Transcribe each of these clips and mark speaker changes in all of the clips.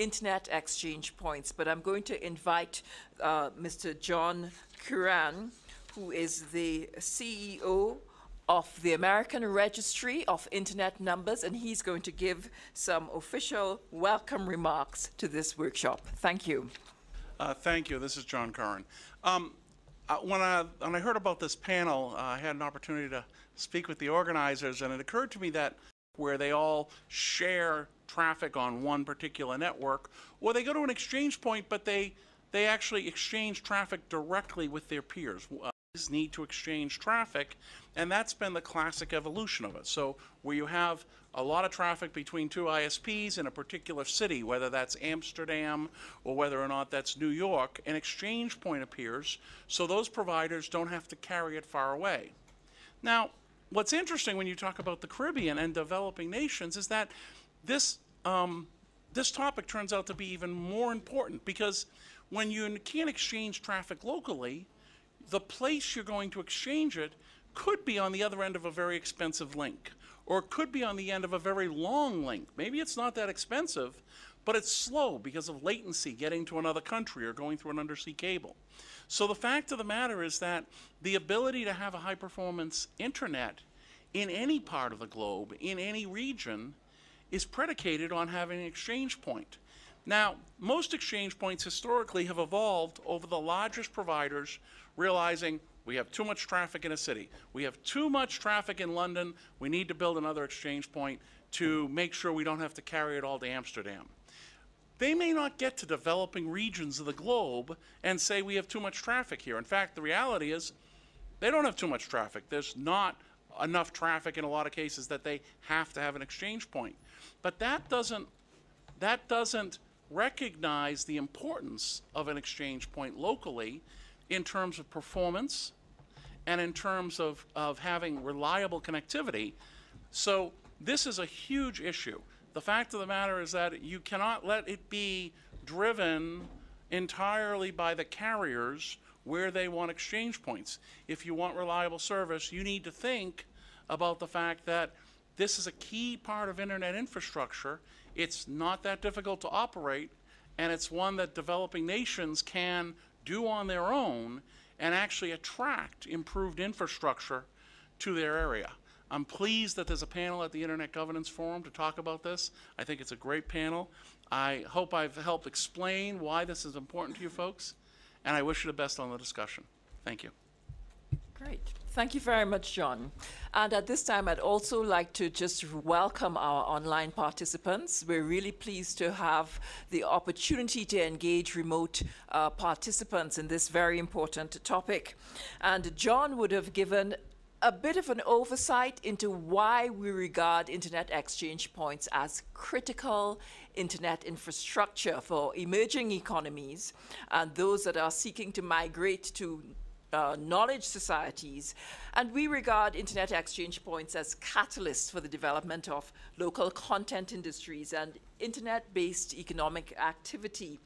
Speaker 1: internet exchange points, but I'm going to invite uh, Mr. John Curran, who is the CEO of the American Registry of Internet Numbers, and he's going to give some official welcome remarks to this workshop. Thank you.
Speaker 2: Uh, thank you. This is John Curran. Um, when, I, when I heard about this panel, uh, I had an opportunity to speak with the organizers, and it occurred to me that where they all share traffic on one particular network, or they go to an exchange point, but they they actually exchange traffic directly with their peers. Uh, need to exchange traffic, and that's been the classic evolution of it. So where you have a lot of traffic between two ISPs in a particular city, whether that's Amsterdam or whether or not that's New York, an exchange point appears so those providers don't have to carry it far away. Now, what's interesting when you talk about the Caribbean and developing nations is that this um, this topic turns out to be even more important because when you can't exchange traffic locally, the place you're going to exchange it could be on the other end of a very expensive link, or it could be on the end of a very long link. Maybe it's not that expensive, but it's slow because of latency getting to another country or going through an undersea cable. So the fact of the matter is that the ability to have a high performance internet in any part of the globe, in any region, is predicated on having an exchange point. Now, most exchange points historically have evolved over the largest providers realizing we have too much traffic in a city. We have too much traffic in London. We need to build another exchange point to make sure we don't have to carry it all to Amsterdam. They may not get to developing regions of the globe and say we have too much traffic here. In fact, the reality is they don't have too much traffic. There's not enough traffic in a lot of cases that they have to have an exchange point. But that doesn't that doesn't recognize the importance of an exchange point locally in terms of performance and in terms of, of having reliable connectivity. So this is a huge issue. The fact of the matter is that you cannot let it be driven entirely by the carriers where they want exchange points. If you want reliable service, you need to think about the fact that this is a key part of internet infrastructure it's not that difficult to operate, and it's one that developing nations can do on their own and actually attract improved infrastructure to their area. I'm pleased that there's a panel at the Internet Governance Forum to talk about this. I think it's a great panel. I hope I've helped explain why this is important to you folks, and I wish you the best on the discussion. Thank you.
Speaker 1: Great. Thank you very much, John. And at this time, I'd also like to just welcome our online participants. We're really pleased to have the opportunity to engage remote uh, participants in this very important topic. And John would have given a bit of an oversight into why we regard internet exchange points as critical internet infrastructure for emerging economies and those that are seeking to migrate to uh, knowledge societies, and we regard internet exchange points as catalysts for the development of local content industries and internet-based economic activity.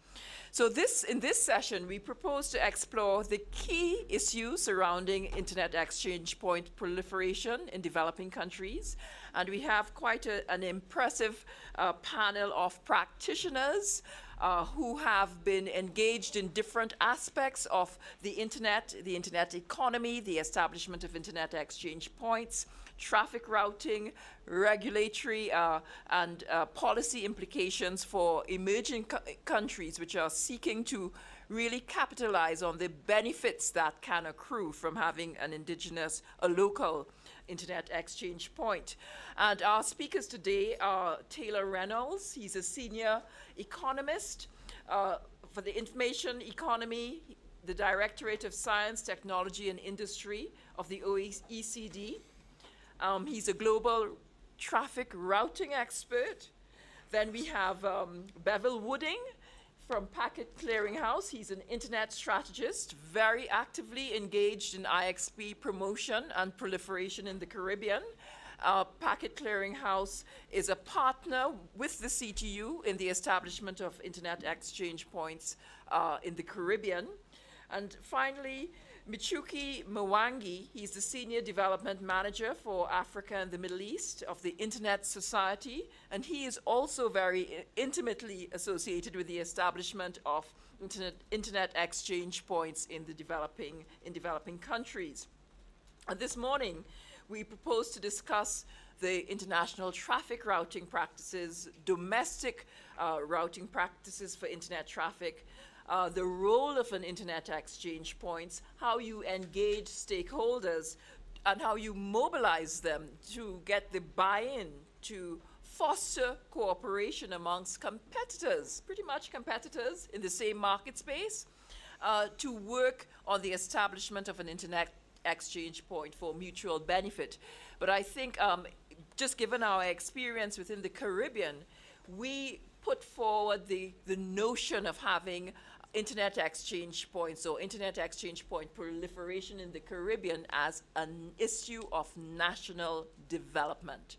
Speaker 1: So this, in this session, we propose to explore the key issues surrounding internet exchange point proliferation in developing countries. And we have quite a, an impressive uh, panel of practitioners uh, who have been engaged in different aspects of the internet, the internet economy, the establishment of internet exchange points, traffic routing, regulatory uh, and uh, policy implications for emerging co countries which are seeking to really capitalize on the benefits that can accrue from having an indigenous, a local internet exchange point. And our speakers today are Taylor Reynolds. He's a senior economist uh, for the information economy, the Directorate of Science, Technology and Industry of the OECD. Um, he's a global traffic routing expert. Then we have um, Bevil Wooding from Packet Clearinghouse. He's an internet strategist, very actively engaged in IXP promotion and proliferation in the Caribbean. Uh, Packet Clearinghouse is a partner with the CTU in the establishment of internet exchange points uh, in the Caribbean. And finally, Michuki Mwangi, he's the Senior Development Manager for Africa and the Middle East of the Internet Society, and he is also very intimately associated with the establishment of internet, internet exchange points in, the developing, in developing countries. And this morning, we propose to discuss the international traffic routing practices, domestic uh, routing practices for internet traffic, uh, the role of an internet exchange points, how you engage stakeholders, and how you mobilize them to get the buy-in to foster cooperation amongst competitors, pretty much competitors in the same market space, uh, to work on the establishment of an internet exchange point for mutual benefit. But I think um, just given our experience within the Caribbean, we put forward the, the notion of having internet exchange points or internet exchange point proliferation in the Caribbean as an issue of national development.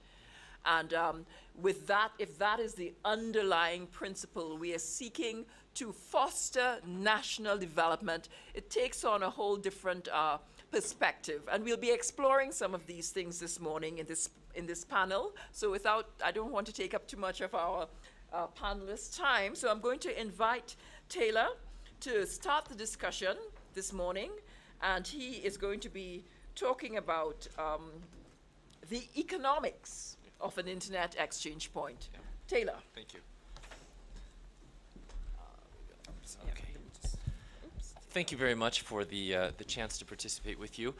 Speaker 1: And um, with that, if that is the underlying principle, we are seeking to foster national development. It takes on a whole different uh, perspective. And we'll be exploring some of these things this morning in this, in this panel. So without, I don't want to take up too much of our uh, panelists' time. So I'm going to invite Taylor to start the discussion this morning, and he is going to be talking about um, the economics of an internet exchange point.
Speaker 3: Yeah.
Speaker 1: Taylor.
Speaker 3: Thank you.
Speaker 1: Yeah,
Speaker 3: Okay.
Speaker 1: let me just- oops.
Speaker 3: Thank you very much for the, uh, the chance to participate with you.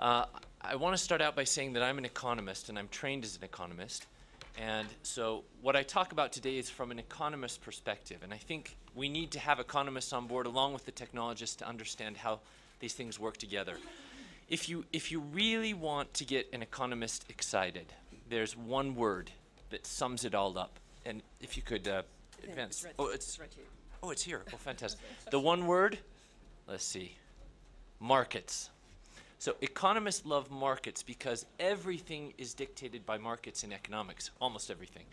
Speaker 3: Uh, I want to start out by saying that I'm an economist and I'm trained as an economist. And so what I talk about today is from an economist perspective. And I think we need to have economists on board along with the technologists to understand how these things work together. If you, if you really want to get an economist excited, there's one word that sums it all up. And if you could uh, advance.
Speaker 1: right-
Speaker 3: oh, it's,
Speaker 1: right here.
Speaker 3: Oh, it's here. Oh, fantastic. the one word, let's see, markets. So economists love markets because everything is dictated by markets in economics, almost everything.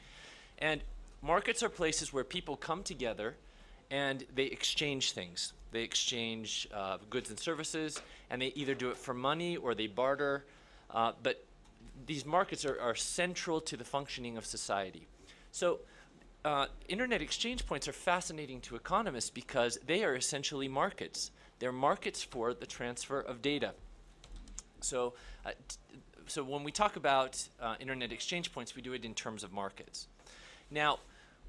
Speaker 3: And markets are places where people come together and they exchange things. They exchange uh, goods and services, and they either do it for money or they barter. Uh, but these markets are, are central to the functioning of society. So uh, internet exchange points are fascinating to economists because they are essentially markets. They're markets for the transfer of data. So, uh, so when we talk about uh, internet exchange points, we do it in terms of markets. Now,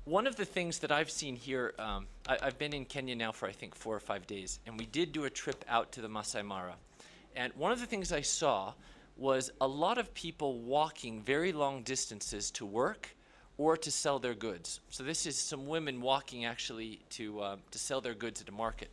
Speaker 3: one of the things that I've seen here, um, I, I've been in Kenya now for I think four or five days, and we did do a trip out to the Masai Mara. And one of the things I saw was a lot of people walking very long distances to work or to sell their goods. So this is some women walking actually to, uh, to sell their goods at a market.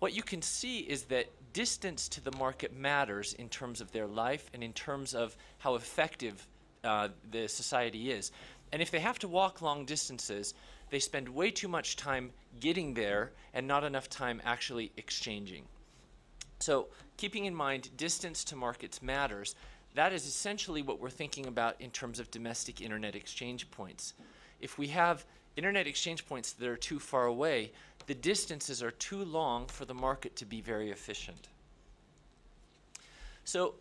Speaker 3: What you can see is that distance to the market matters in terms of their life and in terms of how effective uh, the society is. And if they have to walk long distances, they spend way too much time getting there and not enough time actually exchanging. So, keeping in mind distance to markets matters, that is essentially what we're thinking about in terms of domestic internet exchange points. If we have internet exchange points that are too far away, the distances are too long for the market to be very efficient. So,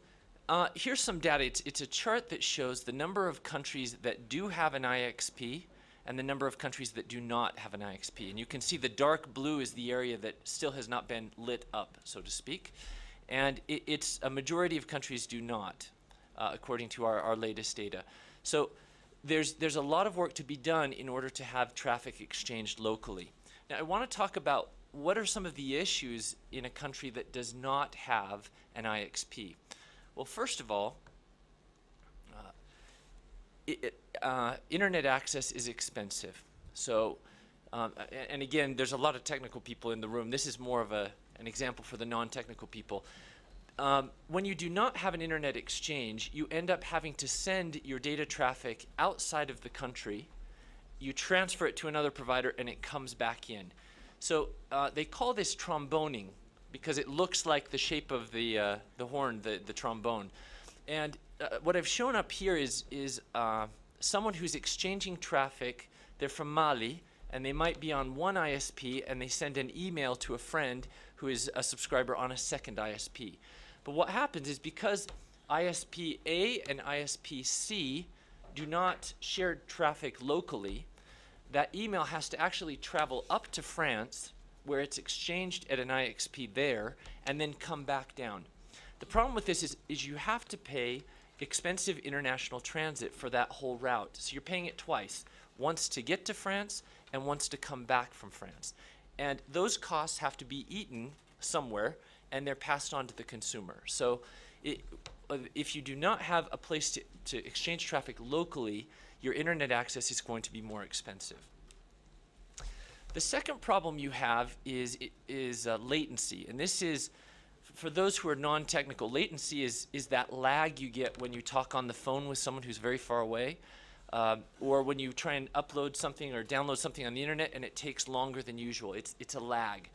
Speaker 3: uh, here's some data. It's, it's a chart that shows the number of countries that do have an IXP and the number of countries that do not have an IXP. And you can see the dark blue is the area that still has not been lit up, so to speak. And it, it's a majority of countries do not, uh, according to our, our latest data. So there's, there's a lot of work to be done in order to have traffic exchanged locally. Now, I want to talk about what are some of the issues in a country that does not have an IXP. Well, first of all, uh, it, uh, internet access is expensive. So, um, and again, there's a lot of technical people in the room. This is more of a, an example for the non-technical people. Um, when you do not have an internet exchange, you end up having to send your data traffic outside of the country. You transfer it to another provider, and it comes back in. So uh, they call this tromboning because it looks like the shape of the uh, the horn, the the trombone. And uh, what I've shown up here is is uh, someone who's exchanging traffic. They're from Mali. and they might be on one ISP and they send an email to a friend who is a subscriber on a second ISP. But what happens is because ISP A and ISP C do not share traffic locally, that email has to actually travel up to France where it's exchanged at an IXP there and then come back down. The problem with this is, is you have to pay expensive international transit for that whole route. So you're paying it twice, once to get to France and once to come back from France. And those costs have to be eaten somewhere and they're passed on to the consumer. So it, if you do not have a place to, to exchange traffic locally, your internet access is going to be more expensive. The second problem you have is, is uh, latency, and this is, for those who are non-technical, latency is, is that lag you get when you talk on the phone with someone who's very far away, uh, or when you try and upload something or download something on the internet and it takes longer than usual. It's, it's a lag.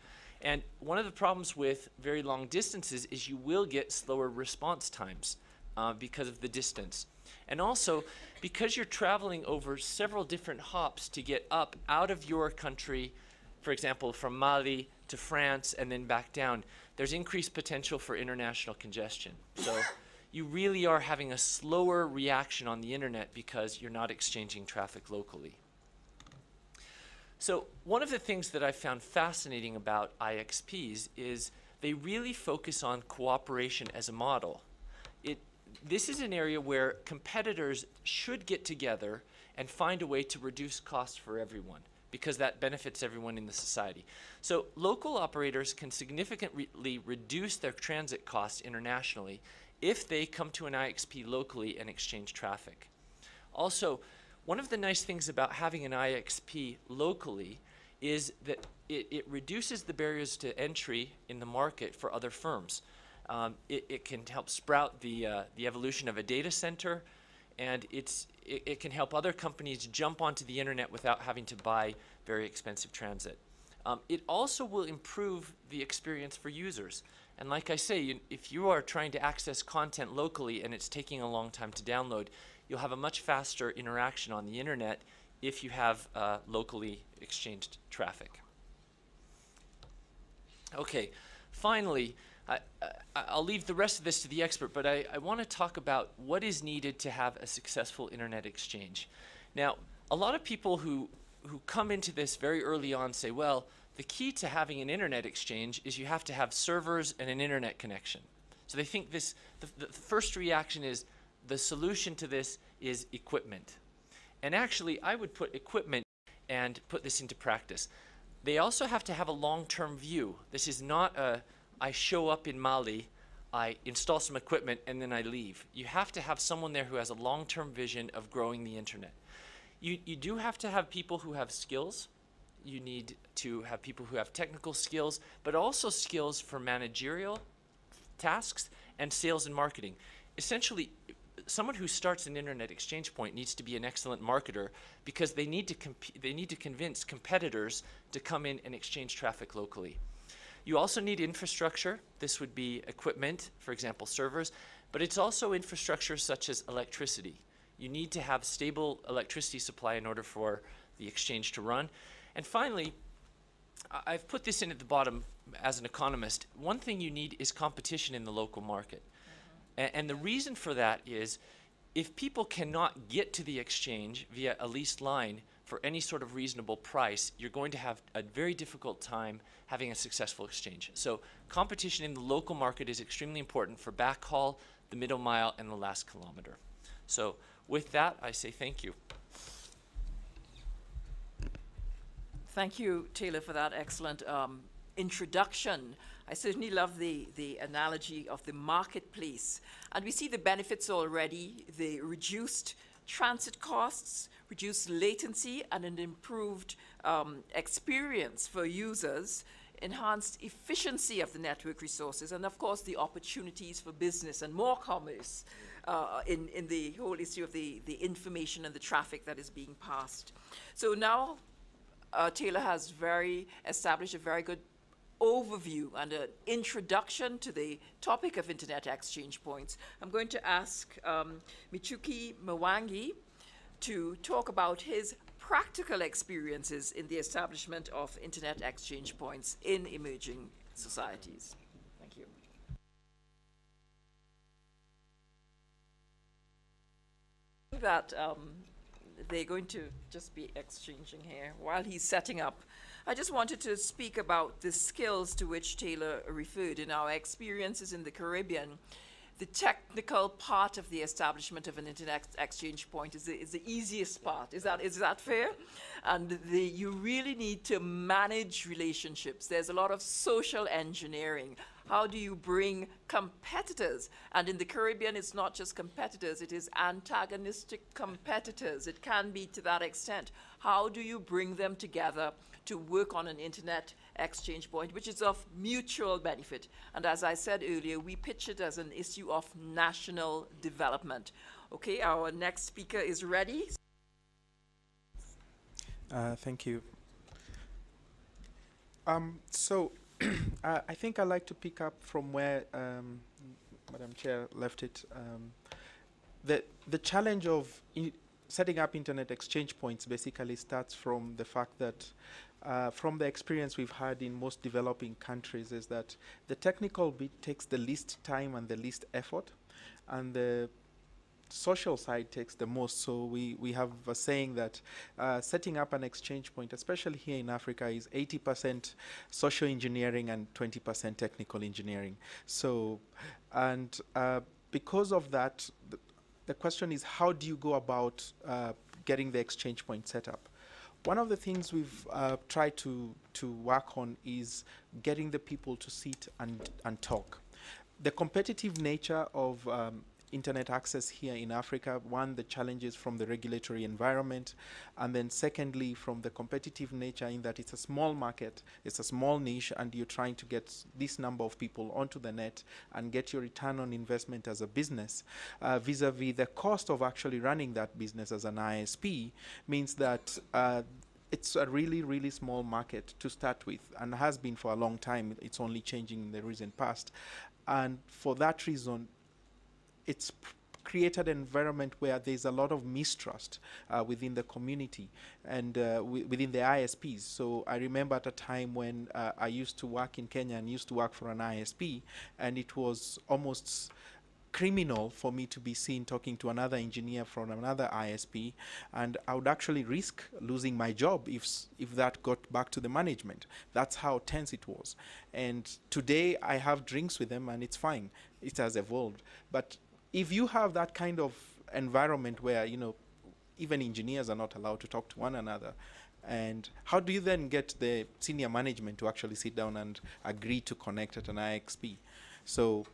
Speaker 3: And one of the problems with very long distances is you will get slower response times uh, because of the distance. And also, because you're traveling over several different hops to get up out of your country, for example, from Mali to France and then back down, there's increased potential for international congestion. So you really are having a slower reaction on the internet because you're not exchanging traffic locally. So one of the things that I found fascinating about IXPs is they really focus on cooperation as a model. It, this is an area where competitors should get together and find a way to reduce costs for everyone because that benefits everyone in the society. So local operators can significantly reduce their transit costs internationally if they come to an IXP locally and exchange traffic. Also, one of the nice things about having an IXP locally is that it, it reduces the barriers to entry in the market for other firms. Um, it, it, can help sprout the, uh, the evolution of a data center, and it's, it, it, can help other companies jump onto the internet without having to buy very expensive transit. Um, it also will improve the experience for users. And like I say, you, if you are trying to access content locally and it's taking a long time to download, you'll have a much faster interaction on the internet if you have uh, locally exchanged traffic. Okay, finally, I, will leave the rest of this to the expert, but I, I want to talk about what is needed to have a successful internet exchange. Now, a lot of people who, who come into this very early on say, well, the key to having an internet exchange is you have to have servers and an internet connection. So they think this, the, the first reaction is, the solution to this is equipment. And actually, I would put equipment and put this into practice. They also have to have a long-term view. This is not a, I show up in Mali, I install some equipment, and then I leave. You have to have someone there who has a long-term vision of growing the internet. You, you do have to have people who have skills. You need to have people who have technical skills, but also skills for managerial tasks and sales and marketing. Essentially, someone who starts an internet exchange point needs to be an excellent marketer because they need to they need to convince competitors to come in and exchange traffic locally. You also need infrastructure. This would be equipment, for example, servers, but it's also infrastructure such as electricity. You need to have stable electricity supply in order for the exchange to run. And finally, I've put this in at the bottom as an economist. One thing you need is competition in the local market. And, and the reason for that is if people cannot get to the exchange via a leased line for any sort of reasonable price, you're going to have a very difficult time having a successful exchange. So competition in the local market is extremely important for backhaul, the middle mile, and the last kilometer. So with that, I say thank you.
Speaker 1: Thank you, Taylor, for that excellent um, introduction. I certainly love the, the analogy of the marketplace. And we see the benefits already, the reduced transit costs, reduced latency, and an improved um, experience for users, enhanced efficiency of the network resources, and of course the opportunities for business and more commerce uh, in, in the whole issue of the, the information and the traffic that is being passed. So now uh, Taylor has very established a very good overview and an introduction to the topic of Internet exchange points, I'm going to ask um, Michuki Mwangi to talk about his practical experiences in the establishment of internet exchange points in emerging societies. Thank you. That um, they're going to just be exchanging here while he's setting up. I just wanted to speak about the skills to which Taylor referred in our experiences in the Caribbean. The technical part of the establishment of an internet exchange point is the, is the easiest part. Is that, is that fair? And the, you really need to manage relationships. There's a lot of social engineering. How do you bring competitors? And in the Caribbean, it's not just competitors, it is antagonistic competitors. It can be to that extent. How do you bring them together to work on an internet exchange point, which is of mutual benefit? And as I said earlier, we pitch it as an issue of national development. Okay, our next speaker is ready.
Speaker 4: Uh, thank you. Um, so, uh, I think I'd like to pick up from where um, Madam Chair left it. Um, the, the challenge of setting up internet exchange points basically starts from the fact that uh, from the experience we've had in most developing countries is that the technical bit takes the least time and the least effort and the social side takes the most. So we, we have a saying that uh, setting up an exchange point, especially here in Africa, is 80% social engineering and 20% technical engineering. So, and uh, because of that, the, the, question is how do you go about uh, getting the exchange point set up? One of the things we've uh, tried to, to work on is getting the people to sit and, and talk. The competitive nature of um, internet access here in Africa. One, the challenges from the regulatory environment, and then secondly, from the competitive nature in that it's a small market, it's a small niche, and you're trying to get this number of people onto the net and get your return on investment as a business. Uh, vis-a-vis -vis the cost of actually running that business as an ISP means that uh, it's a really, really small market to start with and has been for a long time. It's only changing in the recent past. And for that reason, it's created an environment where there's a lot of mistrust uh, within the community and uh, within the ISPs. So I remember at a time when uh, I used to work in Kenya and used to work for an ISP, and it was almost criminal for me to be seen talking to another engineer from another ISP, and I would actually risk losing my job if if that got back to the management. That's how tense it was. And today I have drinks with them, and it's fine. It has evolved, but if you have that kind of environment where you know even engineers are not allowed to talk to one another and how do you then get the senior management to actually sit down and agree to connect at an IXP so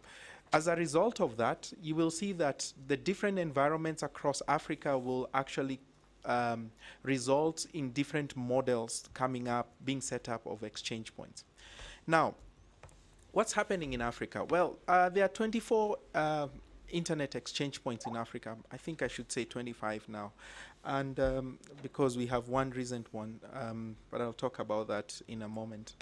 Speaker 4: as a result of that you will see that the different environments across Africa will actually um, result in different models coming up being set up of exchange points. Now what's happening in Africa? Well uh, there are 24 uh, internet exchange points in Africa. I think I should say 25 now. And um, because we have one recent one, um, but I'll talk about that in a moment.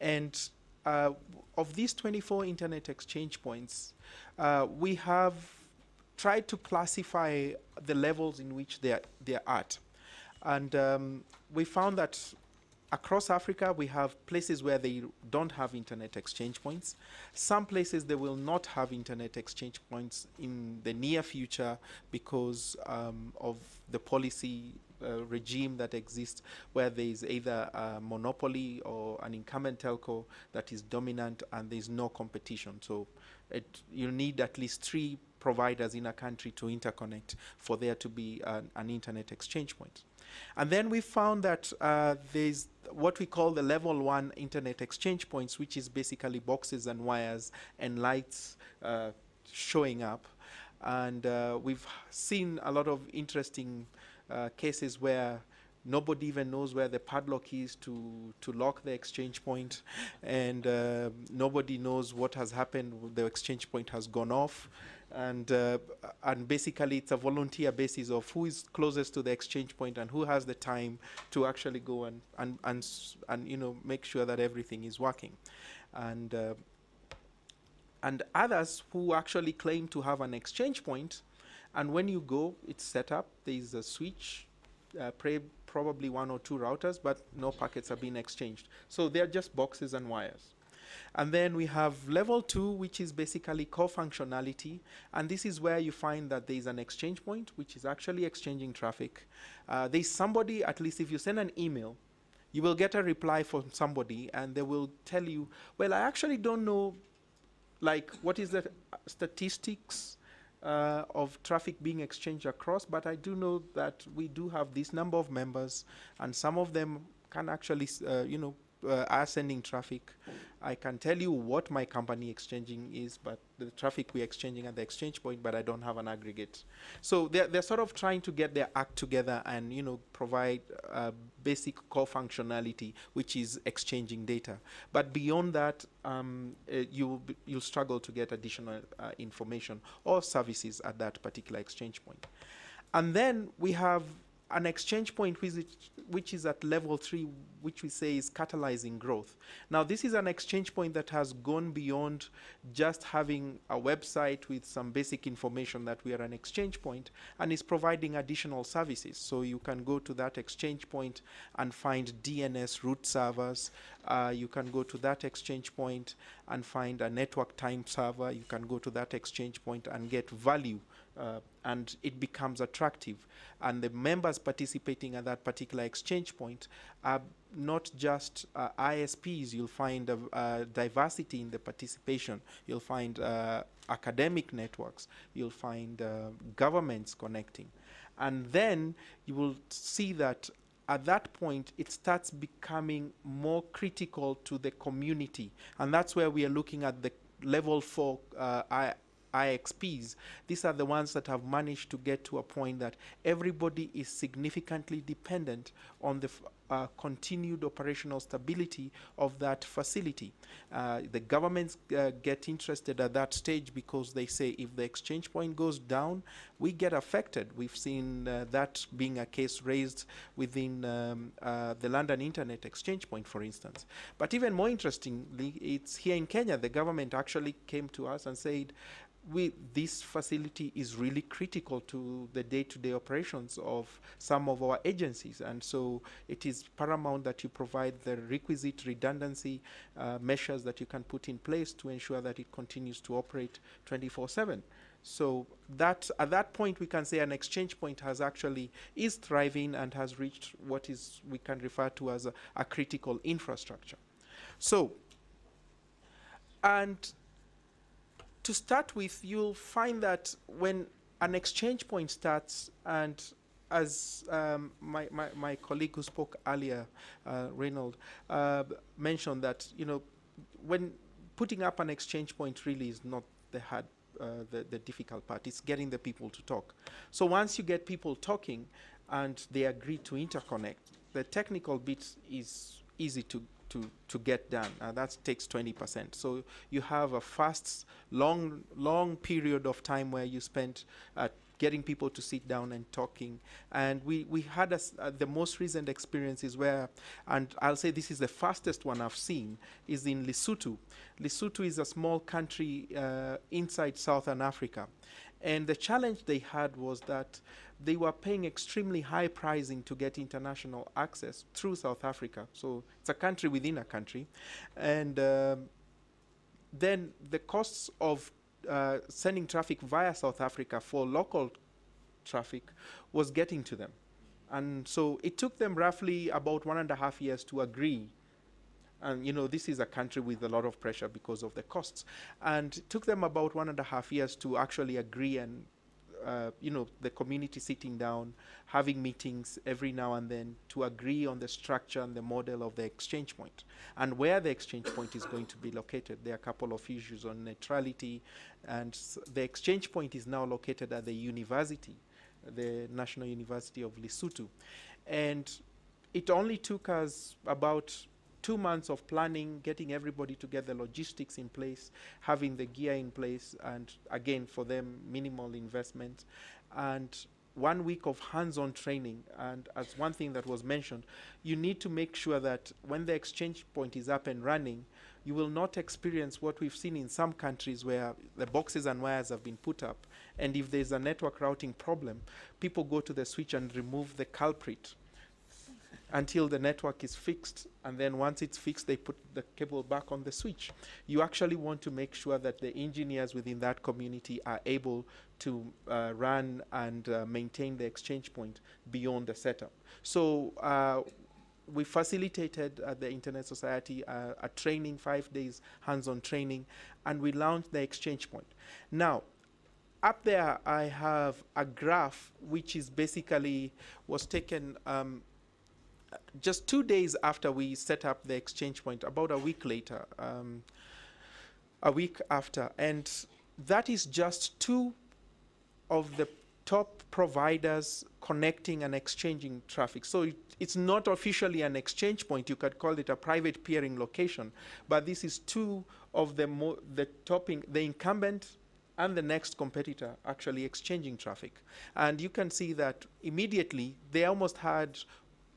Speaker 4: And uh, of these 24 internet exchange points, uh, we have tried to classify the levels in which they're, they're at. And um, we found that across Africa, we have places where they don't have internet exchange points. Some places they will not have internet exchange points in the near future because um, of the policy uh, regime that exists where there is either a monopoly or an incumbent telco that is dominant and there is no competition. So it, you need at least three providers in a country to interconnect for there to be an, an internet exchange point. And then we found that uh, there's what we call the level one internet exchange points, which is basically boxes and wires and lights uh, showing up. And uh, we've seen a lot of interesting uh, cases where nobody even knows where the padlock is to, to lock the exchange point, and uh, nobody knows what has happened. The exchange point has gone off and uh, and basically it's a volunteer basis of who is closest to the exchange point and who has the time to actually go and and and, and you know make sure that everything is working and uh, and others who actually claim to have an exchange point and when you go it's set up there is a switch uh, probably one or two routers, but no packets are being exchanged. So they're just boxes and wires. And then we have level two, which is basically core functionality. And this is where you find that there is an exchange point, which is actually exchanging traffic. Uh, there's somebody, at least if you send an email, you will get a reply from somebody and they will tell you, well, I actually don't know, like, what is the statistics uh, of traffic being exchanged across, but I do know that we do have this number of members, and some of them can actually, uh, you know, uh, are sending traffic. I can tell you what my company exchanging is, but the traffic we're exchanging at the exchange point, but I don't have an aggregate. So they're, they're sort of trying to get their act together and you know provide basic core functionality, which is exchanging data. But beyond that, um, uh, you you'll struggle to get additional uh, information or services at that particular exchange point. And then we have an exchange point which, which is at level three, which we say is catalyzing growth. Now, this is an exchange point that has gone beyond just having a website with some basic information that we are an exchange point and is providing additional services. So you can go to that exchange point and find DNS root servers. Uh, you can go to that exchange point and find a network time server. You can go to that exchange point and get value uh, and it becomes attractive. And the members participating at that particular exchange point are not just uh, ISPs, you'll find a, a, diversity in the participation. You'll find uh, academic networks, you'll find uh, governments connecting. And then you will see that at that point, it starts becoming more critical to the community. And that's where we are looking at the level four uh, IXPs, these are the ones that have managed to get to a point that everybody is significantly dependent on the uh, continued operational stability of that facility. Uh, the governments uh, get interested at that stage because they say if the exchange point goes down, we get affected. We've seen uh, that being a case raised within um, uh, the London Internet Exchange Point, for instance. But even more interestingly, it's here in Kenya, the government actually came to us and said, we, this facility is really critical to the day-to-day operations of some of our agencies. And so it is paramount that you provide the requisite redundancy uh, measures that you can put in place to ensure that it continues to operate 24-7 so that at that point we can say an exchange point has actually is thriving and has reached what is we can refer to as a, a critical infrastructure. So and to start with, you'll find that when an exchange point starts and as um, my, my, my, colleague who spoke earlier, uh, Reynold, uh, mentioned that, you know, when putting up an exchange point really is not the hard, uh, the, the difficult part. It's getting the people to talk. So once you get people talking and they agree to interconnect, the technical bit is easy to to, to get done. Uh, that takes 20%. So you have a fast, long, long period of time where you spend uh, getting people to sit down and talking. And we, we had a, uh, the most recent experiences where, and I'll say this is the fastest one I've seen, is in Lesotho. Lesotho is a small country uh, inside Southern Africa. And the challenge they had was that they were paying extremely high pricing to get international access through South Africa. So it's a country within a country. And um, then the costs of uh, sending traffic via South Africa for local traffic was getting to them. And so it took them roughly about one and a half years to agree and you know this is a country with a lot of pressure because of the costs. And it took them about one and a half years to actually agree and uh, you know, the community sitting down, having meetings every now and then to agree on the structure and the model of the exchange point. And where the exchange point is going to be located. There are a couple of issues on neutrality, and the exchange point is now located at the university, the National University of Lesotho, and it only took us about two months of planning, getting everybody to get the logistics in place, having the gear in place, and again, for them, minimal investment. And one week of hands-on training. And as one thing that was mentioned, you need to make sure that when the exchange point is up and running, you will not experience what we've seen in some countries where the boxes and wires have been put up. And if there's a network routing problem, people go to the switch and remove the culprit until the network is fixed. And then once it's fixed, they put the cable back on the switch. You actually want to make sure that the engineers within that community are able to uh, run and uh, maintain the exchange point beyond the setup. So uh, we facilitated at the Internet Society uh, a training, five days hands-on training, and we launched the exchange point. Now, up there I have a graph which is basically was taken um, just two days after we set up the exchange point, about a week later, um, a week after, and that is just two of the top providers connecting and exchanging traffic. So it, it's not officially an exchange point. You could call it a private peering location, but this is two of the mo- the topping the incumbent and the next competitor actually exchanging traffic. And you can see that immediately they almost had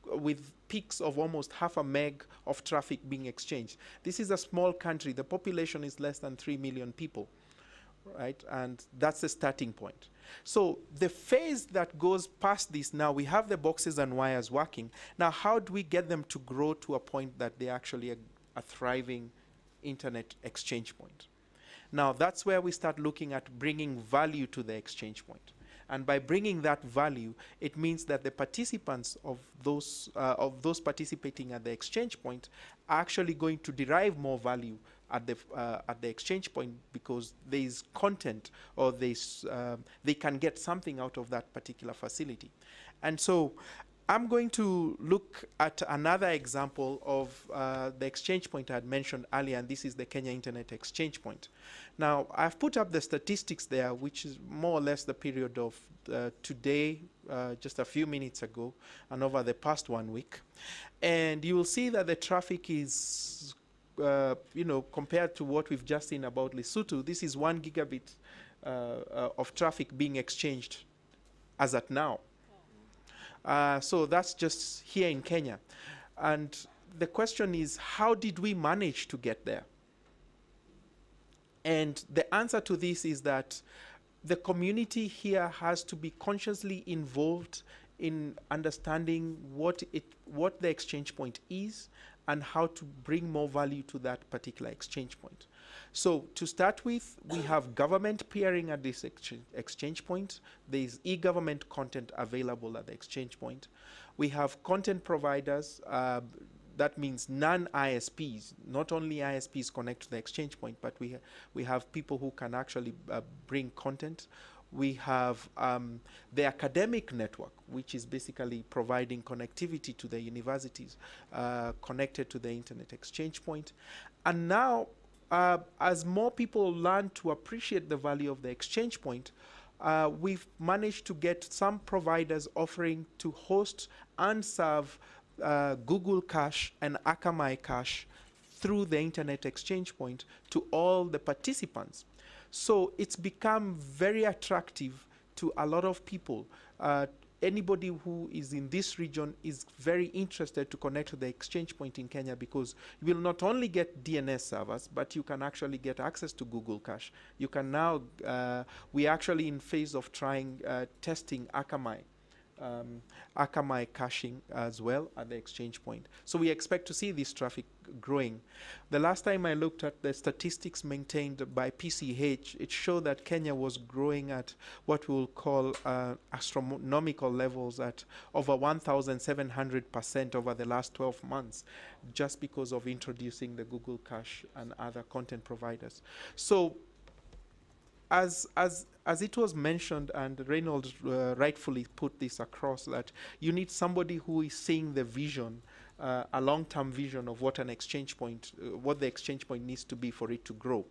Speaker 4: with peaks of almost half a meg of traffic being exchanged. This is a small country. The population is less than 3 million people, right? And that's the starting point. So the phase that goes past this now, we have the boxes and wires working. Now, how do we get them to grow to a point that they actually a, a thriving internet exchange point? Now, that's where we start looking at bringing value to the exchange point. And by bringing that value, it means that the participants of those, uh, of those participating at the exchange point are actually going to derive more value at the, uh, at the exchange point because there is content or there's, uh, they can get something out of that particular facility. And so I'm going to look at another example of uh, the exchange point I had mentioned earlier, and this is the Kenya Internet Exchange Point. Now, I've put up the statistics there, which is more or less the period of uh, today, uh, just a few minutes ago, and over the past one week. And you will see that the traffic is, uh, you know, compared to what we've just seen about Lesotho, this is one gigabit uh, uh, of traffic being exchanged as at now. Uh, so that's just here in Kenya. And the question is, how did we manage to get there? And the answer to this is that the community here has to be consciously involved in understanding what it what the exchange point is and how to bring more value to that particular exchange point. So to start with, we have government peering at this exchange, exchange point. There is e-government content available at the exchange point. We have content providers. Uh, that means non-ISPs. Not only ISPs connect to the exchange point, but we ha we have people who can actually uh, bring content. We have um, the academic network, which is basically providing connectivity to the universities uh, connected to the internet exchange point. And now uh, as more people learn to appreciate the value of the exchange point, uh, we've managed to get some providers offering to host and serve uh, Google Cache and Akamai Cache through the internet exchange point to all the participants. So it's become very attractive to a lot of people uh, anybody who is in this region is very interested to connect to the exchange point in Kenya because you will not only get DNS servers, but you can actually get access to Google Cache. You can now, uh, we're actually in phase of trying uh, testing Akamai um, Akamai caching as well at the exchange point. So we expect to see this traffic growing. The last time I looked at the statistics maintained by PCH, it showed that Kenya was growing at what we will call uh, astronomical levels at over 1,700% over the last 12 months, just because of introducing the Google Cache and other content providers. So as as as it was mentioned, and Reynolds uh, rightfully put this across, that you need somebody who is seeing the vision, uh, a long-term vision of what an exchange point, uh, what the exchange point needs to be for it to grow.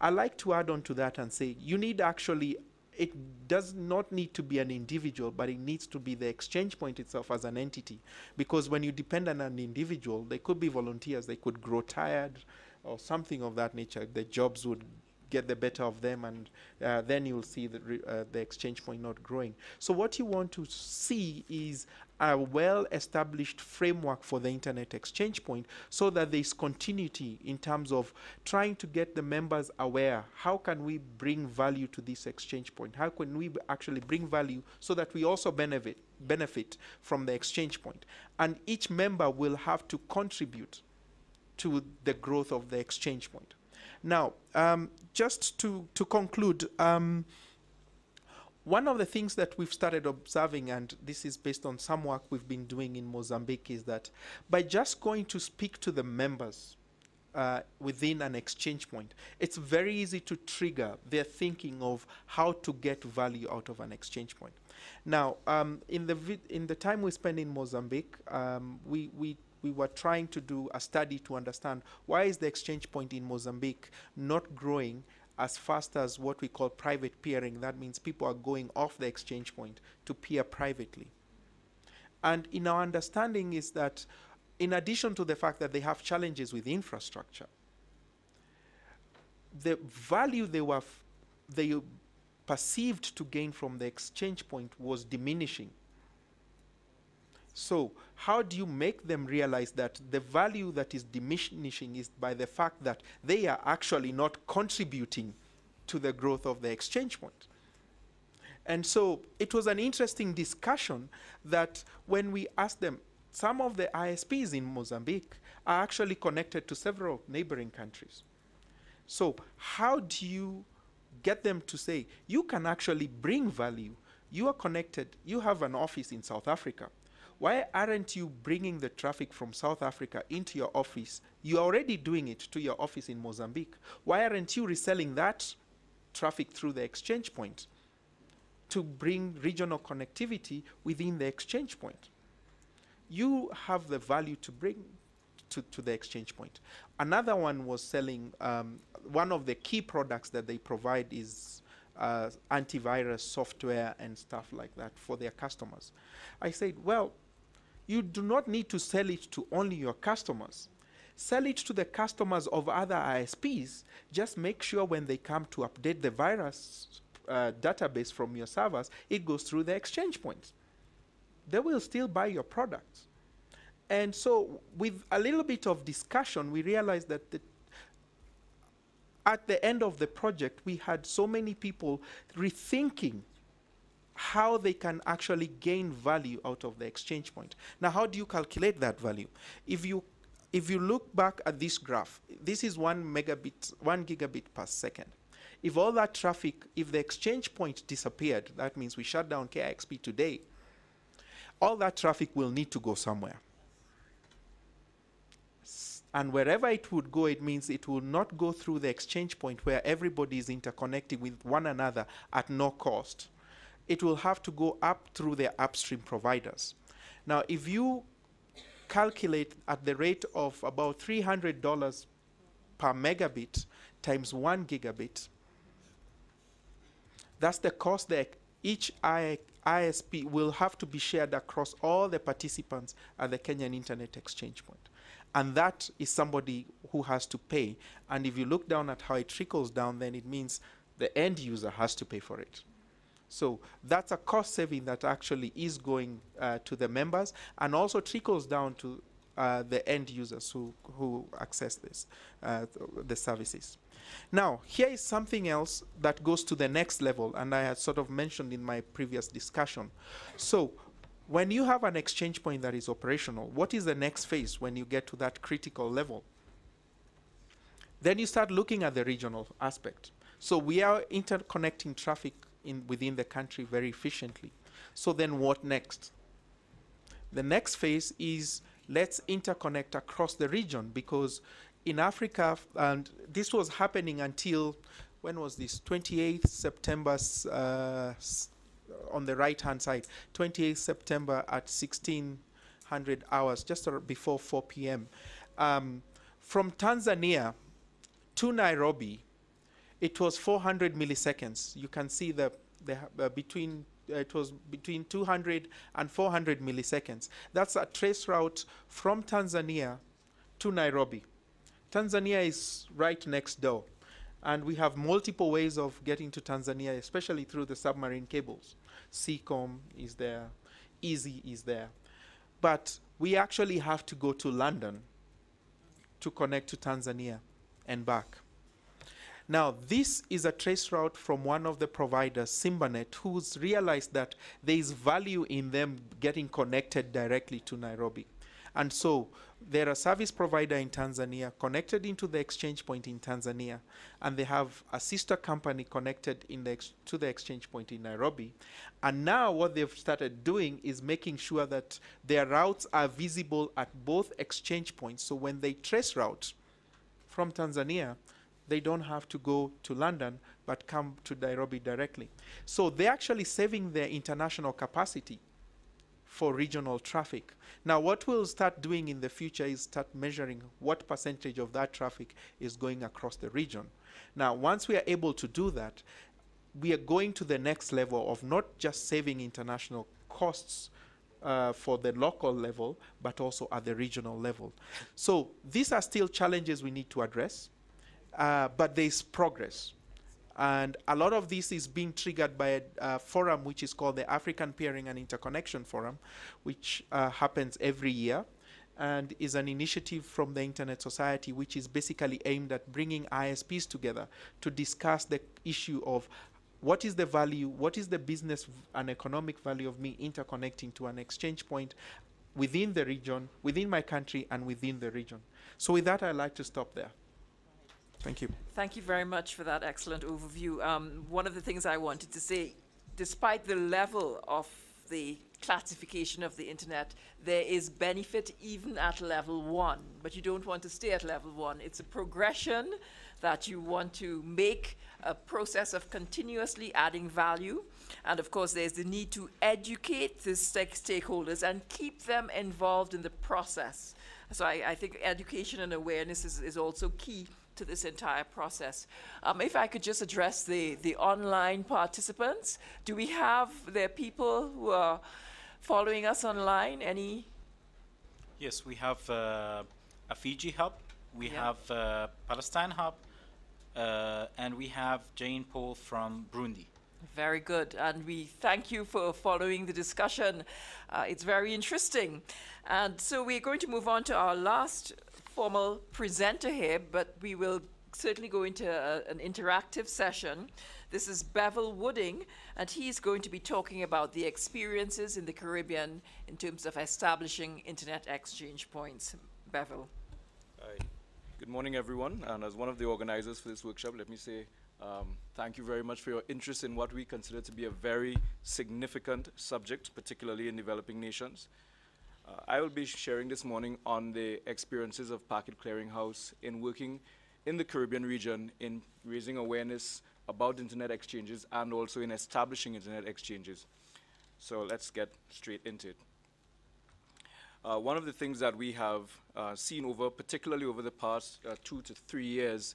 Speaker 4: I like to add on to that and say you need actually. It does not need to be an individual, but it needs to be the exchange point itself as an entity. Because when you depend on an individual, they could be volunteers, they could grow tired, or something of that nature. The jobs would get the better of them, and uh, then you'll see the, uh, the exchange point not growing. So, what you want to see is a well established framework for the internet exchange point so that there's continuity in terms of trying to get the members aware. How can we bring value to this exchange point? How can we actually bring value so that we also benefit benefit from the exchange point? and each member will have to contribute to the growth of the exchange point. Now um, just to to conclude um, one of the things that we've started observing, and this is based on some work we've been doing in Mozambique, is that by just going to speak to the members uh, within an exchange point, it's very easy to trigger their thinking of how to get value out of an exchange point. Now, um, in the in the time we spent in Mozambique, um, we we we were trying to do a study to understand why is the exchange point in Mozambique not growing as fast as what we call private peering. That means people are going off the exchange point to peer privately. And in our understanding is that in addition to the fact that they have challenges with infrastructure, the value they were they perceived to gain from the exchange point was diminishing. So, how do you make them realize that the value that is diminishing is by the fact that they are actually not contributing to the growth of the exchange point? And so it was an interesting discussion that when we asked them, some of the ISPs in Mozambique are actually connected to several neighboring countries. So, how do you get them to say, you can actually bring value? You are connected, you have an office in South Africa. Why aren't you bringing the traffic from South Africa into your office? You're already doing it to your office in Mozambique. Why aren't you reselling that traffic through the exchange point to bring regional connectivity within the exchange point? You have the value to bring to, to the exchange point. Another one was selling, um, one of the key products that they provide is uh, antivirus software and stuff like that for their customers. I said, well, you do not need to sell it to only your customers. Sell it to the customers of other ISPs. Just make sure when they come to update the virus uh, database from your servers, it goes through the exchange points. They will still buy your products. And so, with a little bit of discussion, we realized that the at the end of the project, we had so many people rethinking how they can actually gain value out of the exchange point. Now, how do you calculate that value? If you if you look back at this graph, this is one megabit, one gigabit per second. If all that traffic, if the exchange point disappeared, that means we shut down KIXP today, all that traffic will need to go somewhere. And wherever it would go, it means it will not go through the exchange point where everybody is interconnected with one another at no cost. It will have to go up through the upstream providers. Now, if you calculate at the rate of about $300 per megabit times one gigabit, that's the cost that each ISP will have to be shared across all the participants at the Kenyan Internet Exchange Point. And that is somebody who has to pay. And if you look down at how it trickles down, then it means the end user has to pay for it. So that's a cost saving that actually is going uh, to the members and also trickles down to uh, the end users who, who access this, uh, the services. Now, here is something else that goes to the next level, and I had sort of mentioned in my previous discussion. So, when you have an exchange point that is operational, what is the next phase when you get to that critical level? Then you start looking at the regional aspect. So, we are interconnecting traffic in, within the country very efficiently. So, then what next? The next phase is let's interconnect across the region because in Africa, and this was happening until when was this? 28th September uh, on the right hand side, 28th September at 1600 hours, just before 4 p.m. Um, from Tanzania to Nairobi, it was 400 milliseconds. You can see the, the uh, between uh, it was between 200 and 400 milliseconds. That's a trace route from Tanzania to Nairobi. Tanzania is right next door. And we have multiple ways of getting to Tanzania, especially through the submarine cables. Seacom is there, EASSy is there. But we actually have to go to London to connect to Tanzania and back. Now, this is a trace route from one of the providers, Simbanet, who's realized that there is value in them getting connected directly to Nairobi. And so they're a service provider in Tanzania connected into the exchange point in Tanzania, and they have a sister company connected the to the exchange point in Nairobi. And now what they've started doing is making sure that their routes are visible at both exchange points. So when they trace route from Tanzania, they don't have to go to London but come to Nairobi directly. So they're actually saving their international capacity for regional traffic. Now, what we'll start doing in the future is start measuring what percentage of that traffic is going across the region. Now, once we are able to do that, we are going to the next level of not just saving international costs uh, for the local level, but also at the regional level. So these are still challenges we need to address, uh, but there is progress. And a lot of this is being triggered by a, a forum which is called the African Peering and Interconnection Forum, which uh, happens every year and is an initiative from the Internet Society which is basically aimed at bringing ISPs together to discuss the issue of what is the value, what is the business and economic value of me interconnecting to an exchange point within the region, within my country, and within the region. So, with that, I'd like to stop there. Thank you.
Speaker 1: Thank you very much for that excellent overview. Um, one of the things I wanted to say, despite the level of the classification of the internet, there is benefit even at level one, but you don't want to stay at level one. It's a progression that you want to make a process of continuously adding value. And of course, there's the need to educate the stake- stakeholders and keep them involved in the process. So I, I think education and awareness is, is also key to this entire process. Um, if I could just address the, the online participants, do we have there people who are following us online? Any?
Speaker 5: Yes, we have uh, a Fiji hub, we
Speaker 1: Yeah.
Speaker 5: have uh, Palestine hub, uh, and we have Jane Paul from Burundi.
Speaker 1: Very good. And we thank you for following the discussion. Uh, it's very interesting. And so we're going to move on to our last formal presenter here, but we will certainly go into a, an interactive session. This is Bevil Wooding, and he's going to be talking about the experiences in the Caribbean in terms of establishing internet exchange points. Bevel.
Speaker 6: Hi. Good morning, everyone. And as one of the organizers for this workshop, let me say um, thank you very much for your interest in what we consider to be a very significant subject, particularly in developing nations. Uh, I will be sharing this morning on the experiences of Packet Clearing House in working in the Caribbean region in raising awareness about internet exchanges and also in establishing internet exchanges. So let's get straight into it. Uh, one of the things that we have uh, seen over, particularly over the past uh, two to three years,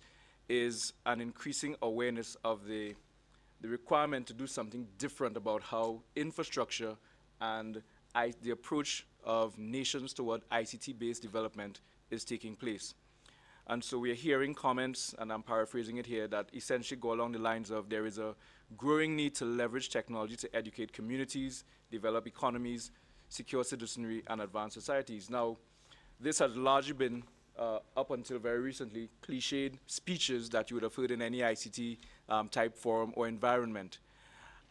Speaker 6: is an increasing awareness of the, the requirement to do something different about how infrastructure and I, the approach of nations toward ICT-based development is taking place. And so we are hearing comments, and I'm paraphrasing it here, that essentially go along the lines of there is a growing need to leverage technology to educate communities, develop economies, secure citizenry, and advance societies. Now, this has largely been, uh, up until very recently, cliched speeches that you would have heard in any ICT um, type forum or environment.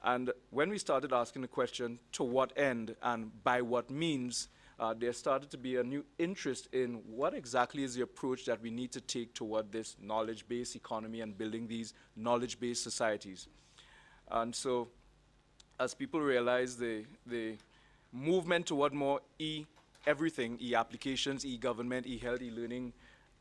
Speaker 6: And when we started asking the question, to what end and by what means, uh, there started to be a new interest in what exactly is the approach that we need to take toward this knowledge-based economy and building these knowledge-based societies. And so, as people realize the, the movement toward more e everything, e-applications, e-government, e-health, e-learning,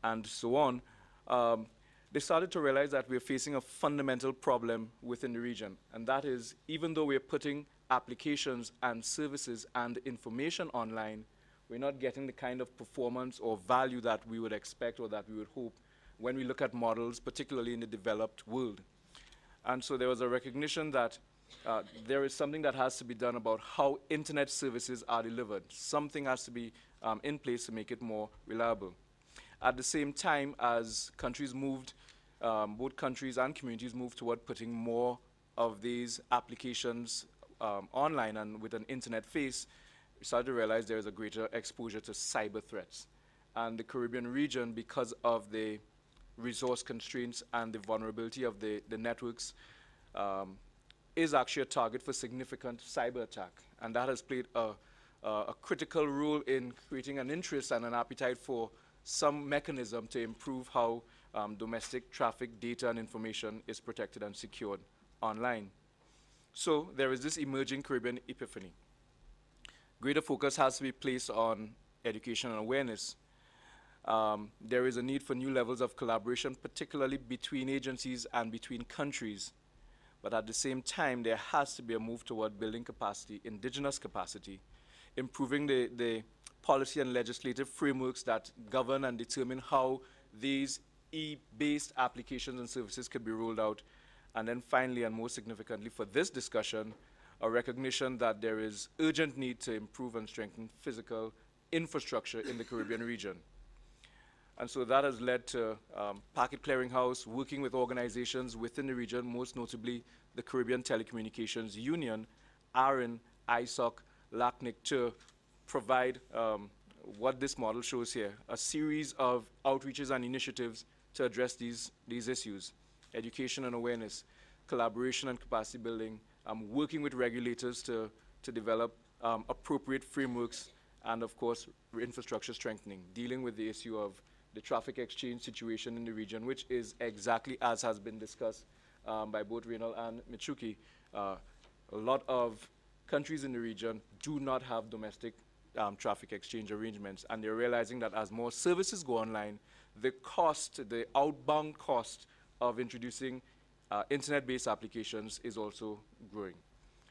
Speaker 6: and so on, um, they started to realize that we're facing a fundamental problem within the region. And that is, even though we're putting applications and services and information online, we're not getting the kind of performance or value that we would expect or that we would hope when we look at models, particularly in the developed world. And so there was a recognition that uh, there is something that has to be done about how internet services are delivered. Something has to be um, in place to make it more reliable. At the same time as countries moved um, both countries and communities moved toward putting more of these applications um, online and with an internet face, we started to realize there is a greater exposure to cyber threats. And the Caribbean region, because of the resource constraints and the vulnerability of the, the networks, um, is actually a target for significant cyber attack. And that has played a, a, a critical role in creating an interest and an appetite for some mechanism to improve how um, domestic traffic data and information is protected and secured online. So there is this emerging Caribbean epiphany. Greater focus has to be placed on education and awareness. Um, there is a need for new levels of collaboration, particularly between agencies and between countries. But at the same time, there has to be a move toward building capacity, indigenous capacity, improving the, the policy and legislative frameworks that govern and determine how these e-based applications and services could be rolled out. And then finally, and most significantly for this discussion, a recognition that there is urgent need to improve and strengthen physical infrastructure in the Caribbean region. And so that has led to um, Packet Clearing House working with organizations within the region, most notably the Caribbean Telecommunications Union, ARIN, ISOC, LACNIC, to provide um, what this model shows here, a series of outreaches and initiatives to address these, these issues, education and awareness, collaboration and capacity building, um, working with regulators to, to develop um, appropriate frameworks, and of course, infrastructure strengthening, dealing with the issue of the traffic exchange situation in the region, which is exactly as has been discussed um, by both Reynal and Michuki. Uh, a lot of countries in the region do not have domestic um, traffic exchange arrangements, and they're realizing that as more services go online, the cost, the outbound cost of introducing uh, internet-based applications is also growing.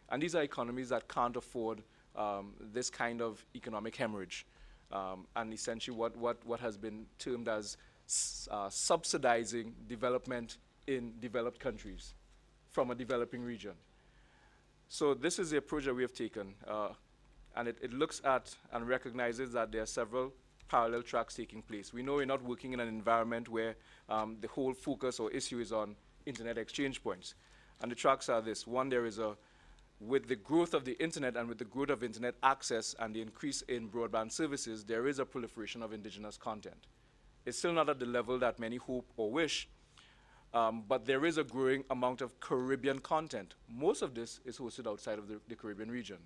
Speaker 6: And these are economies that can't afford um, this kind of economic hemorrhage. Um, and essentially what, what, what has been termed as uh, subsidizing development in developed countries from a developing region. So this is the approach that we have taken. Uh, and it, it looks at and recognizes that there are several parallel tracks taking place. We know we're not working in an environment where um, the whole focus or issue is on internet exchange points. And the tracks are this. One, there is a, with the growth of the internet and with the growth of internet access and the increase in broadband services, there is a proliferation of indigenous content. It's still not at the level that many hope or wish, um, but there is a growing amount of Caribbean content. Most of this is hosted outside of the, the Caribbean region.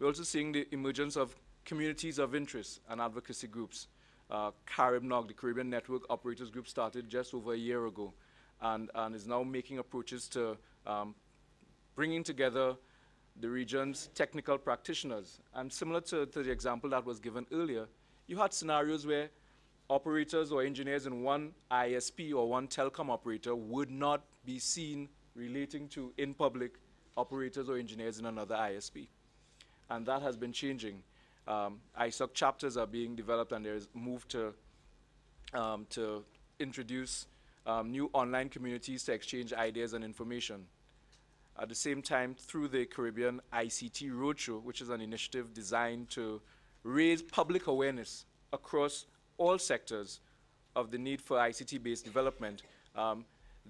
Speaker 6: We're also seeing the emergence of communities of interest and advocacy groups. Uh, CaribNOG, the Caribbean Network Operators Group, started just over a year ago and, and is now making approaches to um, bringing together the region's technical practitioners. And similar to, to the example that was given earlier, you had scenarios where operators or engineers in one ISP or one telecom operator would not be seen relating to in public operators or engineers in another ISP. And that has been changing um, ISOC chapters are being developed and there's move to, um, to introduce um, new online communities to exchange ideas and information. At the same time, through the Caribbean ICT Roadshow, which is an initiative designed to raise public awareness across all sectors of the need for ICT-based development, um,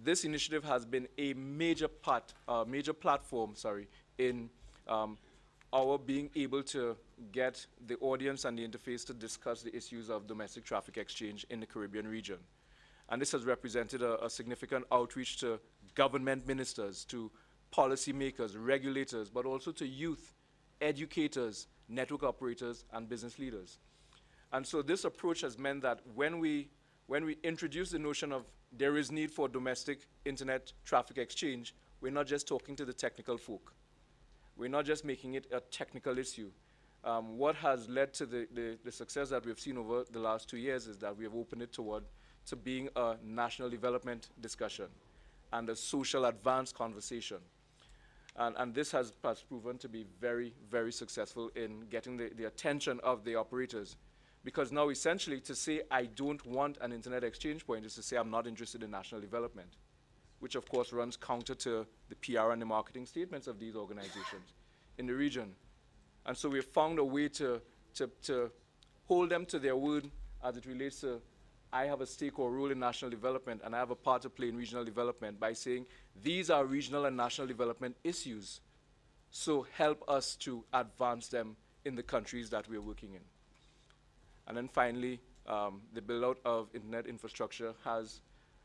Speaker 6: this initiative has been a major part, uh, major platform, sorry, in um, our being able to get the audience and the interface to discuss the issues of domestic traffic exchange in the Caribbean region. And this has represented a, a significant outreach to government ministers, to policymakers, regulators, but also to youth, educators, network operators, and business leaders. And so this approach has meant that when we, when we introduce the notion of there is need for domestic internet traffic exchange, we're not just talking to the technical folk. We're not just making it a technical issue. Um, what has led to the, the, the, success that we've seen over the last two years is that we have opened it toward to being a national development discussion and a social advance conversation. And, and this has, has proven to be very, very successful in getting the, the attention of the operators. Because now essentially to say I don't want an internet exchange point is to say I'm not interested in national development which of course runs counter to the PR and the marketing statements of these organizations in the region. And so we've found a way to, to, to hold them to their word as it relates to I have a stake or role in national development and I have a part to play in regional development by saying these are regional and national development issues. So help us to advance them in the countries that we're working in. And then finally, um, the build out of internet infrastructure has,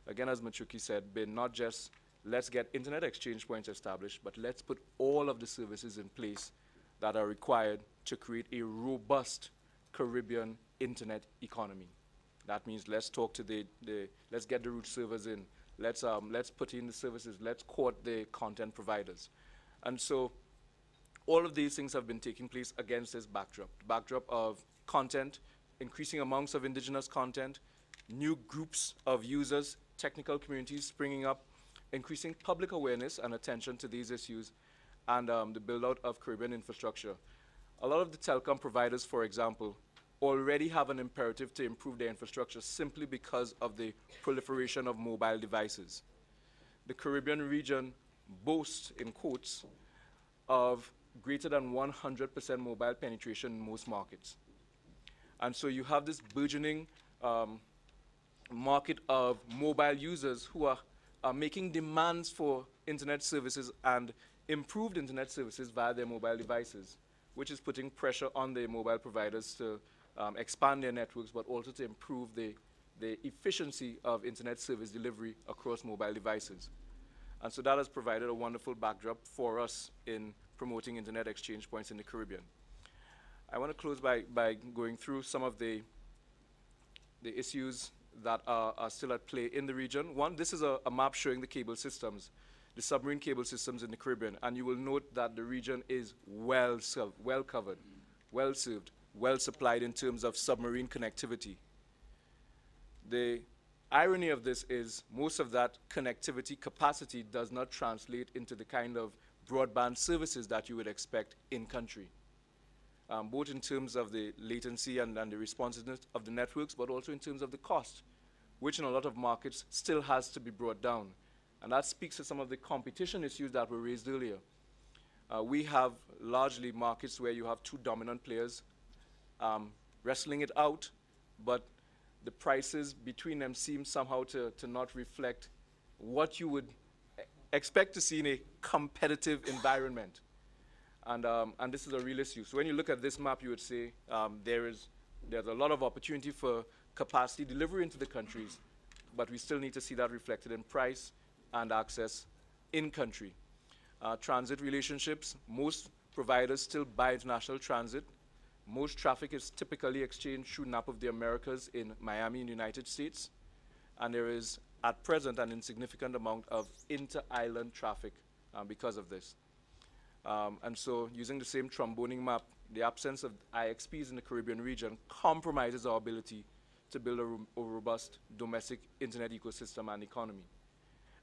Speaker 6: again, as Michuki said, been not just let's get internet exchange points established, but let's put all of the services in place that are required to create a robust Caribbean internet economy. That means let's talk to the, the let's get the root servers in. Let's, um, let's put in the services. Let's court the content providers. And so all of these things have been taking place against this backdrop, the backdrop of content, increasing amounts of indigenous content, new groups of users, technical communities springing up, increasing public awareness and attention to these issues, and um, the build out of Caribbean infrastructure. A lot of the telecom providers, for example, already have an imperative to improve their infrastructure simply because of the proliferation of mobile devices. The Caribbean region boasts, in quotes, of greater than 100% mobile penetration in most markets. And so you have this burgeoning um, market of mobile users who are, are making demands for internet services and improved internet services via their mobile devices, which is putting pressure on the mobile providers to um, expand their networks, but also to improve the, the efficiency of internet service delivery across mobile devices. And so that has provided a wonderful backdrop for us in promoting internet exchange points in the Caribbean. I want to close by, by going through some of the, the issues that are, are still at play in the region. One, this is a, a map showing the cable systems, the submarine cable systems in the Caribbean, and you will note that the region is well served, well covered, well served, well supplied in terms of submarine connectivity. The irony of this is most of that connectivity capacity does not translate into the kind of broadband services that you would expect in country, um, both in terms of the latency and, and the responsiveness of the networks, but also in terms of the cost, which in a lot of markets still has to be brought down. And that speaks to some of the competition issues that were raised earlier. Uh, we have largely markets where you have two dominant players um, wrestling it out, but the prices between them seem somehow to, to not reflect what you would expect to see in a competitive environment. And, um, and this is a real issue. So when you look at this map, you would say um, there is, there's a lot of opportunity for capacity delivery into the countries, but we still need to see that reflected in price and access in country. Uh, transit relationships, most providers still buy international transit. Most traffic is typically exchanged through NAP of the Americas in Miami in the United States. And there is at present an insignificant amount of inter-island traffic uh, because of this. Um, and so using the same tromboning map, the absence of IXPs in the Caribbean region compromises our ability to build a, a robust domestic internet ecosystem and economy.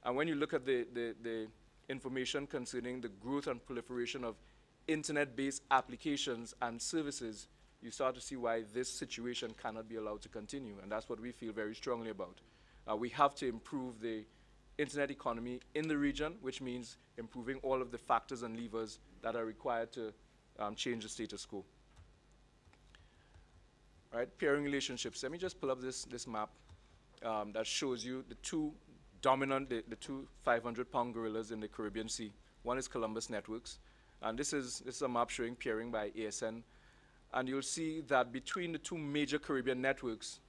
Speaker 6: And when you look at the, the, the information concerning the growth and proliferation of internet-based applications and services, you start to see why this situation cannot be allowed to continue. And that's what we feel very strongly about. Uh, we have to improve the internet economy in the region, which means improving all of the factors and levers that are required to um, change the status quo. All right, peering relationships. Let me just pull up this, this map um, that shows you the two dominant, the, the two 500-pound gorillas in the Caribbean Sea. One is Columbus Networks, and this is, this is a map showing peering by ASN. And you'll see that between the two major Caribbean networks,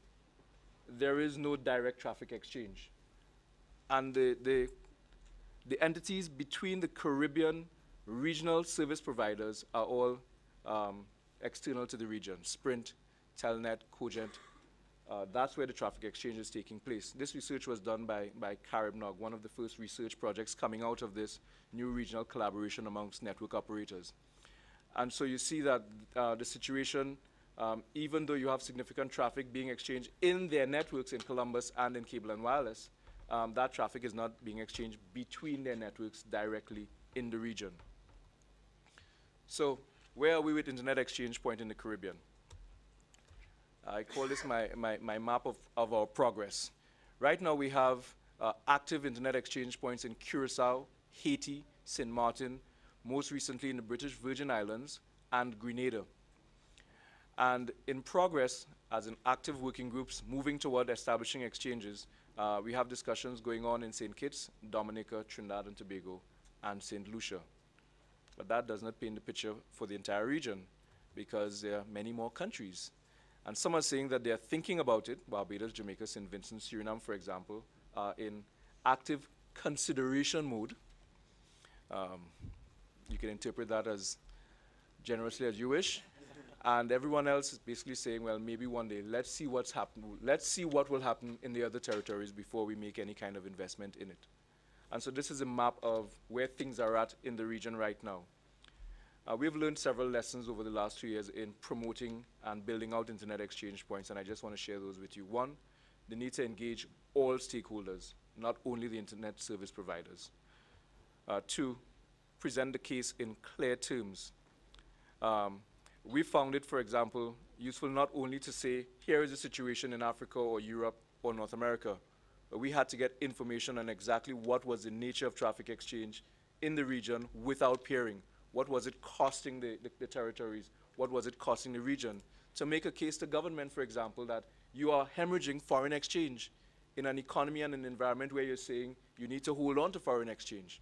Speaker 6: there is no direct traffic exchange. And the, the, the entities between the Caribbean regional service providers are all um, external to the region Sprint, Telnet, Cogent. Uh, that's where the traffic exchange is taking place. This research was done by, by CaribNOG, one of the first research projects coming out of this new regional collaboration amongst network operators. And so you see that uh, the situation um, even though you have significant traffic being exchanged in their networks in Columbus and in Cable and Wireless, um, that traffic is not being exchanged between their networks directly in the region. So where are we with Internet Exchange Point in the Caribbean? I call this my, my, my map of, of our progress. Right now we have uh, active Internet Exchange Points in Curacao, Haiti, St. Martin, most recently in the British Virgin Islands, and Grenada. And in progress, as in active working groups moving toward establishing exchanges. Uh, we have discussions going on in St. Kitts, Dominica, Trinidad and Tobago, and St. Lucia. But that does not paint the picture for the entire region because there are many more countries. And some are saying that they are thinking about it, Barbados, Jamaica, St. Vincent, Suriname, for example, are in active consideration mode. Um, you can interpret that as generously as you wish. And everyone else is basically saying, well, maybe one day, let's see what's happened. Let's see what will happen in the other territories before we make any kind of investment in it. And so this is a map of where things are at in the region right now. Uh, we've learned several lessons over the last two years in promoting and building out internet exchange points, and I just want to share those with you. One, the need to engage all stakeholders, not only the internet service providers. Uh, two, present the case in clear terms. Um, we found it, for example, useful not only to say, here is the situation in Africa or Europe or North America, but we had to get information on exactly what was the nature of traffic exchange in the region without peering. What was it costing the, the, the territories? What was it costing the region? To make a case to government, for example, that you are hemorrhaging foreign exchange in an economy and an environment where you're saying you need to hold on to foreign exchange.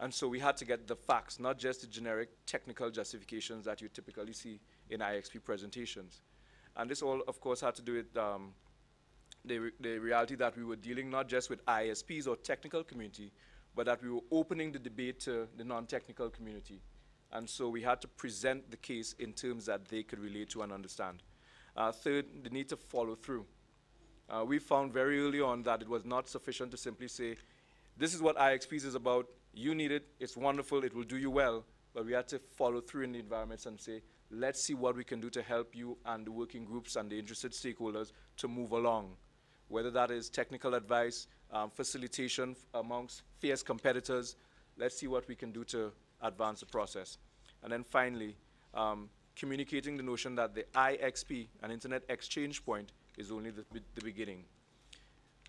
Speaker 6: And so we had to get the facts, not just the generic technical justifications that you typically see in IXP presentations. And this all, of course, had to do with um, the, re the reality that we were dealing not just with ISPs or technical community, but that we were opening the debate to the non-technical community. And so we had to present the case in terms that they could relate to and understand. Uh, third, the need to follow through. Uh, we found very early on that it was not sufficient to simply say, this is what IXPs is about, you need it, it's wonderful, it will do you well, but we had to follow through in the environments and say, let's see what we can do to help you and the working groups and the interested stakeholders to move along. Whether that is technical advice, um, facilitation amongst fierce competitors. Let's see what we can do to advance the process. And then finally, um, communicating the notion that the IXP, an internet exchange point, is only the, the beginning.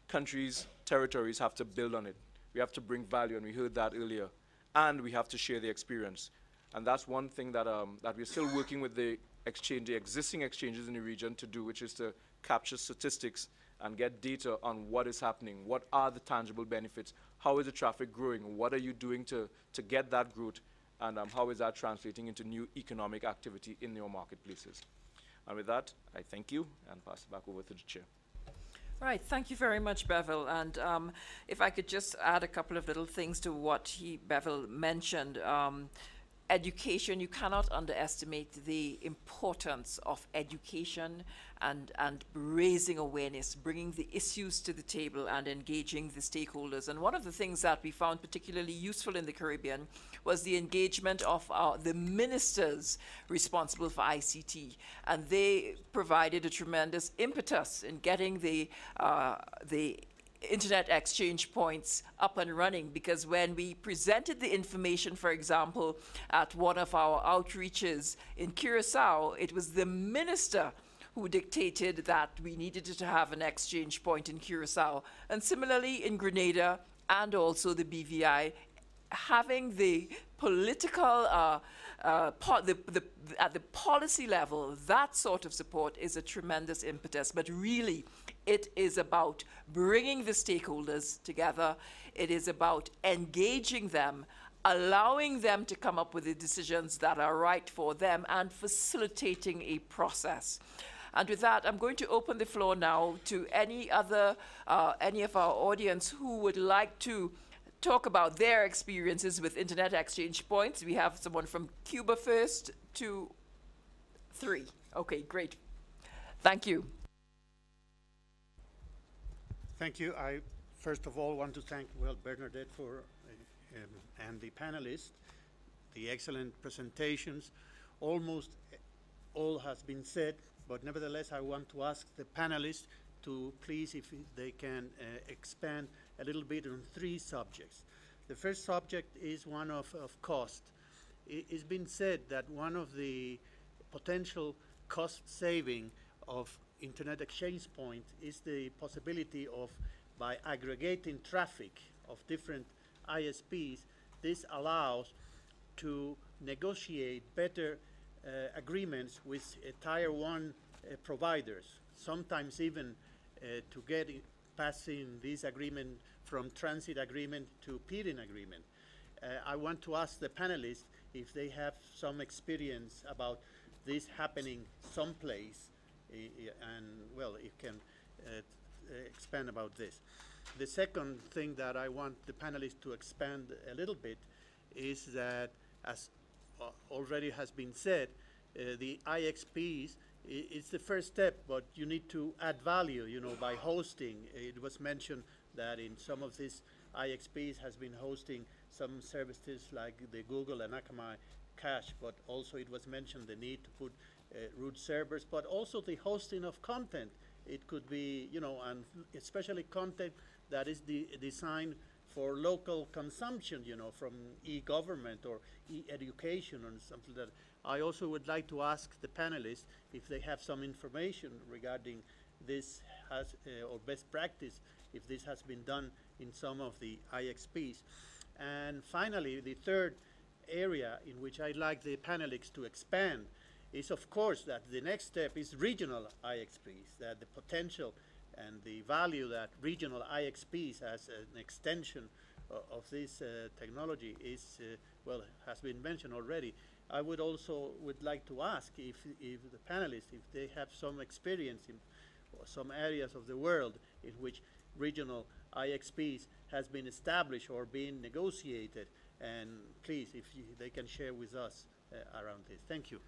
Speaker 6: Countries, territories have to build on it. We have to bring value, and we heard that earlier. And we have to share the experience. And that's one thing that, um, that we're still working with the exchange, the existing exchanges in the region to do, which is to capture statistics and get data on what is happening, what are the tangible benefits, how is the traffic growing, what are you doing to, to get that growth, and um, how is that translating into new economic activity in your marketplaces. And with that, I thank you and pass it back over to the chair.
Speaker 1: Right, thank you very much, Bevil. And um, if I could just add a couple of little things to what he, Bevil mentioned. Um, education, you cannot underestimate the importance of education and, and raising awareness, bringing the issues to the table and engaging the stakeholders. And one of the things that we found particularly useful in the Caribbean was the engagement of our, the ministers responsible for ICT. And they provided a tremendous impetus in getting the, uh, the internet exchange points up and running because when we presented the information, for example, at one of our outreaches in Curacao, it was the minister who dictated that we needed to have an exchange point in Curacao. And similarly in Grenada and also the BVI, having the political uh, uh, the, the, at the policy level, that sort of support is a tremendous impetus. But really, it is about bringing the stakeholders together. It is about engaging them, allowing them to come up with the decisions that are right for them, and facilitating a process. And with that, I'm going to open the floor now to any other, uh, any of our audience who would like to talk about their experiences with internet exchange points. We have someone from Cuba first, two, three. Okay, great. Thank you.
Speaker 7: Thank you. I first of all want to thank well Bernadette for uh, um, and the panelists, the excellent presentations. Almost all has been said, but nevertheless, I want to ask the panelists to please, if they can, uh, expand a little bit on three subjects. The first subject is one of, of cost. It, has been said that one of the potential cost saving of internet exchange point is the possibility of, by aggregating traffic of different ISPs, this allows to negotiate better uh, agreements with uh, tier one uh, providers, sometimes even uh, to get passing this agreement from transit agreement to peering agreement. Uh, I want to ask the panelists if they have some experience about this happening someplace, and well, you can uh, expand about this. The second thing that I want the panelists to expand a little bit is that, as uh, already has been said, uh, the IXPs it's the first step, but you need to add value, you know, by hosting. It was mentioned that in some of these IXPs has been hosting some services like the Google and Akamai cache, but also it was mentioned the need to put uh, root servers, but also the hosting of content. It could be, you know, and especially content that is de- designed for local consumption, you know, from e-government or e-education or something like that. I also would like to ask the panelists if they have some information regarding this has, uh, or best practice, if this has been done in some of the IXPs. And finally, the third area in which I'd like the panelists to expand is, of course, that the next step is regional IXPs, that the potential and the value that regional IXPs as an extension of this uh, technology is, uh, well, has been mentioned already. I would also would like to ask if, if the panelists, if they have some experience in some areas of the world in which regional IXPs has been established or being negotiated, and please, if you, they can share with us uh, around this. Thank you.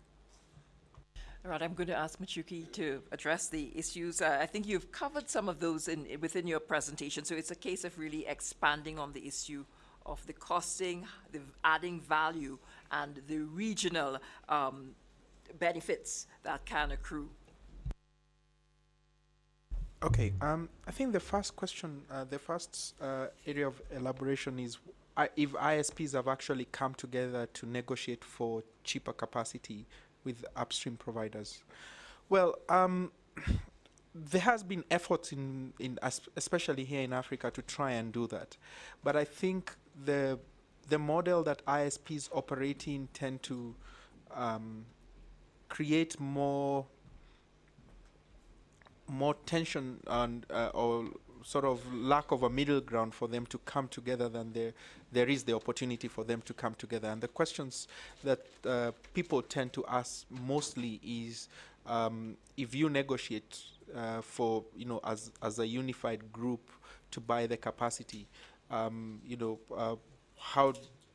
Speaker 1: All right, I'm going to ask Michuki to address the issues. Uh, I think you've covered some of those in, within your presentation, so it's a case of really expanding on the issue of the costing, the adding value, and the regional um, benefits that can accrue.
Speaker 4: Okay, um, I think the first question, uh, the first uh, area of elaboration is I if ISPs have actually come together to negotiate for cheaper capacity with upstream providers. Well, um, there has been efforts in, in especially here in Africa to try and do that, but I think the the model that ISPs operate in tend to um, create more more tension and uh, or sort of lack of a middle ground for them to come together than there there is the opportunity for them to come together. And the questions that uh, people tend to ask mostly is um, if you negotiate uh, for you know as as a unified group to buy the capacity um, you know uh, how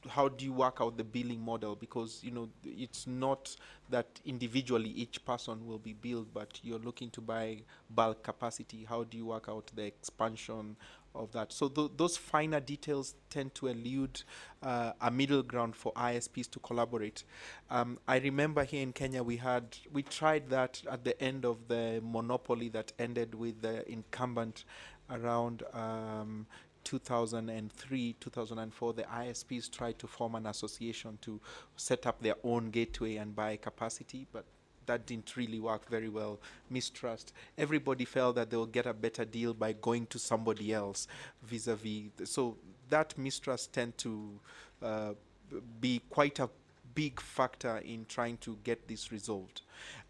Speaker 4: how do you work out the billing model? Because you know it's not that individually each person will be billed but you're looking to buy bulk capacity. How do you work out the expansion of that? So th- those finer details tend to elude uh, a middle ground for ISPs to collaborate. Um, I remember here in Kenya we had we tried that at the end of the monopoly that ended with the incumbent around um, 2003, 2004, the ISPs tried to form an association to set up their own gateway and buy capacity, but that didn't really work very well. Mistrust. Everybody felt that they'll get a better deal by going to somebody else vis-a-vis. So that mistrust tend to uh, be quite a big factor in trying to get this resolved.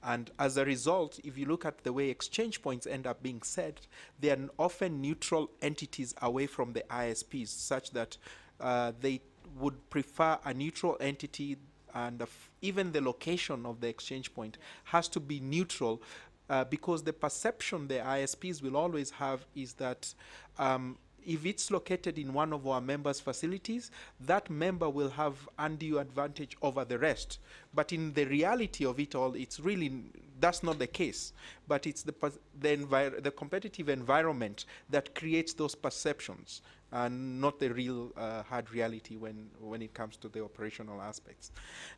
Speaker 4: And as a result, if you look at the way exchange points end up being set, they are often neutral entities away from the ISPs, such that uh, they would prefer a neutral entity and even the location of the exchange point has to be neutral uh, because the perception the ISPs will always have is that um, if it's located in one of our members' facilities, that member will have undue advantage over the rest. But in the reality of it all, it's really that's not the case. But it's the the, the competitive environment that creates those perceptions, and not the real uh, hard reality when when it comes to the operational aspects.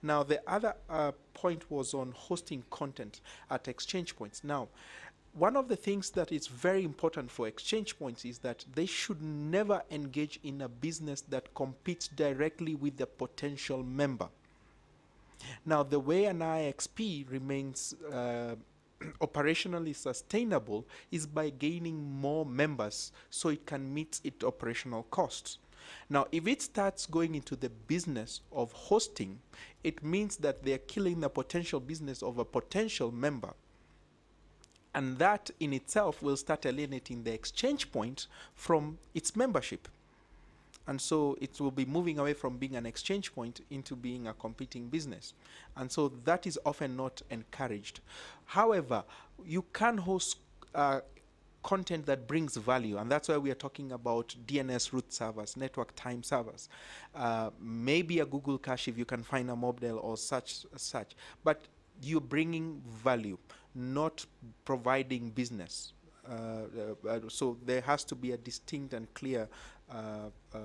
Speaker 4: Now, the other uh, point was on hosting content at exchange points. Now one of the things that is very important for exchange points is that they should never engage in a business that competes directly with the potential member. Now, the way an IXP remains uh, operationally sustainable is by gaining more members so it can meet its operational costs. Now, if it starts going into the business of hosting, it means that they're killing the potential business of a potential member And that in itself will start alienating the exchange point from its membership. And so it will be moving away from being an exchange point into being a competing business. And so that is often not encouraged. However, you can host uh, content that brings value, and that's why we are talking about DNS root servers, network time servers, uh, maybe a Google Cache if you can find a model or such such. But you're bringing value, not providing business. Uh, uh, so there has to be a distinct and clear uh, uh,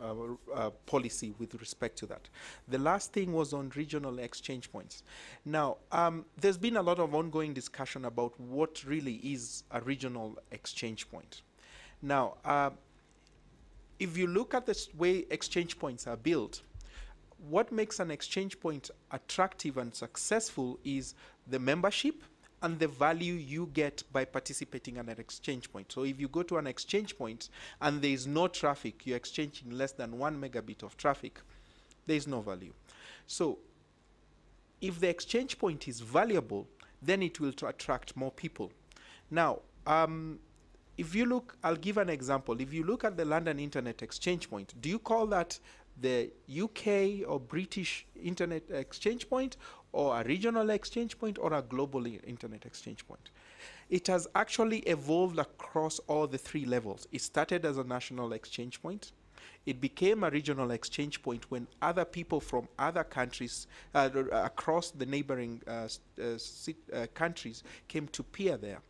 Speaker 4: uh, uh, policy with respect to that. The last thing was on regional exchange points. Now, um, there's been a lot of ongoing discussion about what really is a regional exchange point. Now, uh, if you look at the way exchange points are built, what makes an exchange point attractive and successful is the membership and the value you get by participating at an exchange point. So if you go to an exchange point and there is no traffic, you're exchanging less than one megabit of traffic, there is no value. So if the exchange point is valuable, then it will attract more people. Now, um, if you look, I'll give an example. If you look at the London Internet Exchange Point, do you call that the UK or British Internet Exchange Point, or a regional exchange point, or a global Internet Exchange Point? It has actually evolved across all the three levels. It started as a national exchange point. It became a regional exchange point when other people from other countries uh, across the neighboring uh, uh, uh, countries came to peer there.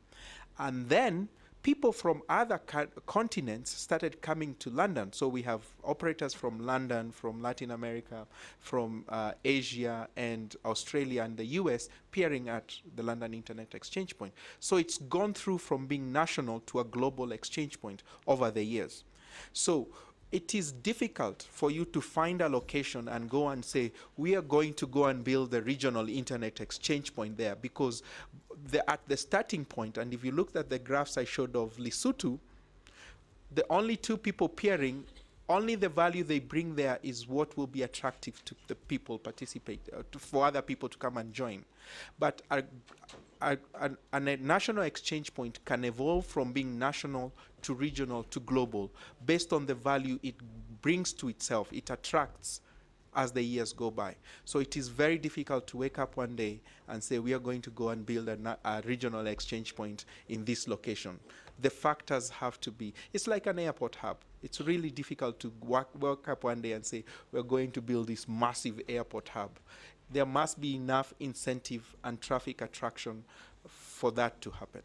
Speaker 4: And then people from other co- continents started coming to London. So we have operators from London, from Latin America, from uh, Asia, and Australia and the US peering at the London Internet Exchange Point. So it's gone through from being national to a global exchange point over the years. So it is difficult for you to find a location and go and say we are going to go and build a regional internet exchange point there because the, at the starting point and if you looked at the graphs i showed of lesotho the only two people peering only the value they bring there is what will be attractive to the people participate uh, to, for other people to come and join. But a, a, a, a national exchange point can evolve from being national to regional to global based on the value it brings to itself. It attracts as the years go by. So it is very difficult to wake up one day and say we are going to go and build a, a regional exchange point in this location. The factors have to be. It's like an airport hub. It's really difficult to work, wake up one day and say we're going to build this massive airport hub. There must be enough incentive and traffic attraction for that to happen.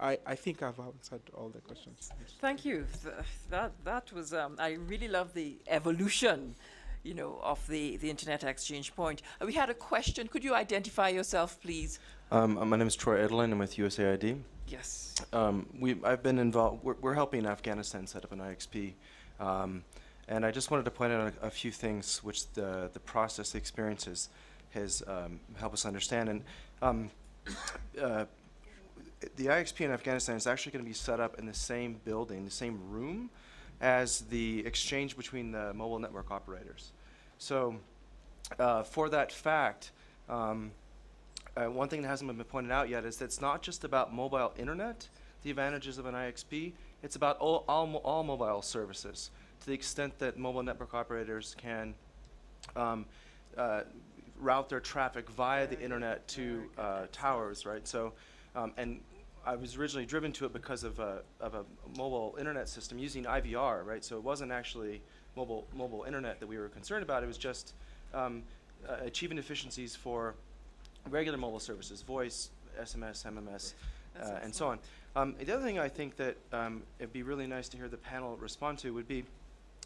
Speaker 4: I, I think I've answered all the questions.
Speaker 1: Thank you. Th- that that was. Um, I really love the evolution, you know, of the the internet exchange point. Uh, we had a question. Could you identify yourself, please?
Speaker 8: Um, uh, my name is Troy Edelin. I'm with USAID.
Speaker 1: Yes.
Speaker 8: Um, we, I've been involved. We're, we're helping Afghanistan set up an IXP, um, and I just wanted to point out a, a few things which the the process, the experiences, has um, helped us understand. And um, uh, the IXP in Afghanistan is actually going to be set up in the same building, the same room, as the exchange between the mobile network operators. So, uh, for that fact. Um, uh, one thing that hasn't been pointed out yet is that it's not just about mobile internet, the advantages of an IXP, it's about all, all, all mobile services to the extent that mobile network operators can um, uh, route their traffic via the internet to uh, towers, right? So, um, and I was originally driven to it because of a, of a mobile internet system using IVR, right? So it wasn't actually mobile, mobile internet that we were concerned about, it was just um, uh, achieving efficiencies for regular mobile services, voice, SMS, MMS, uh, and so on. Um, the other thing I think that um, it'd be really nice to hear the panel respond to would be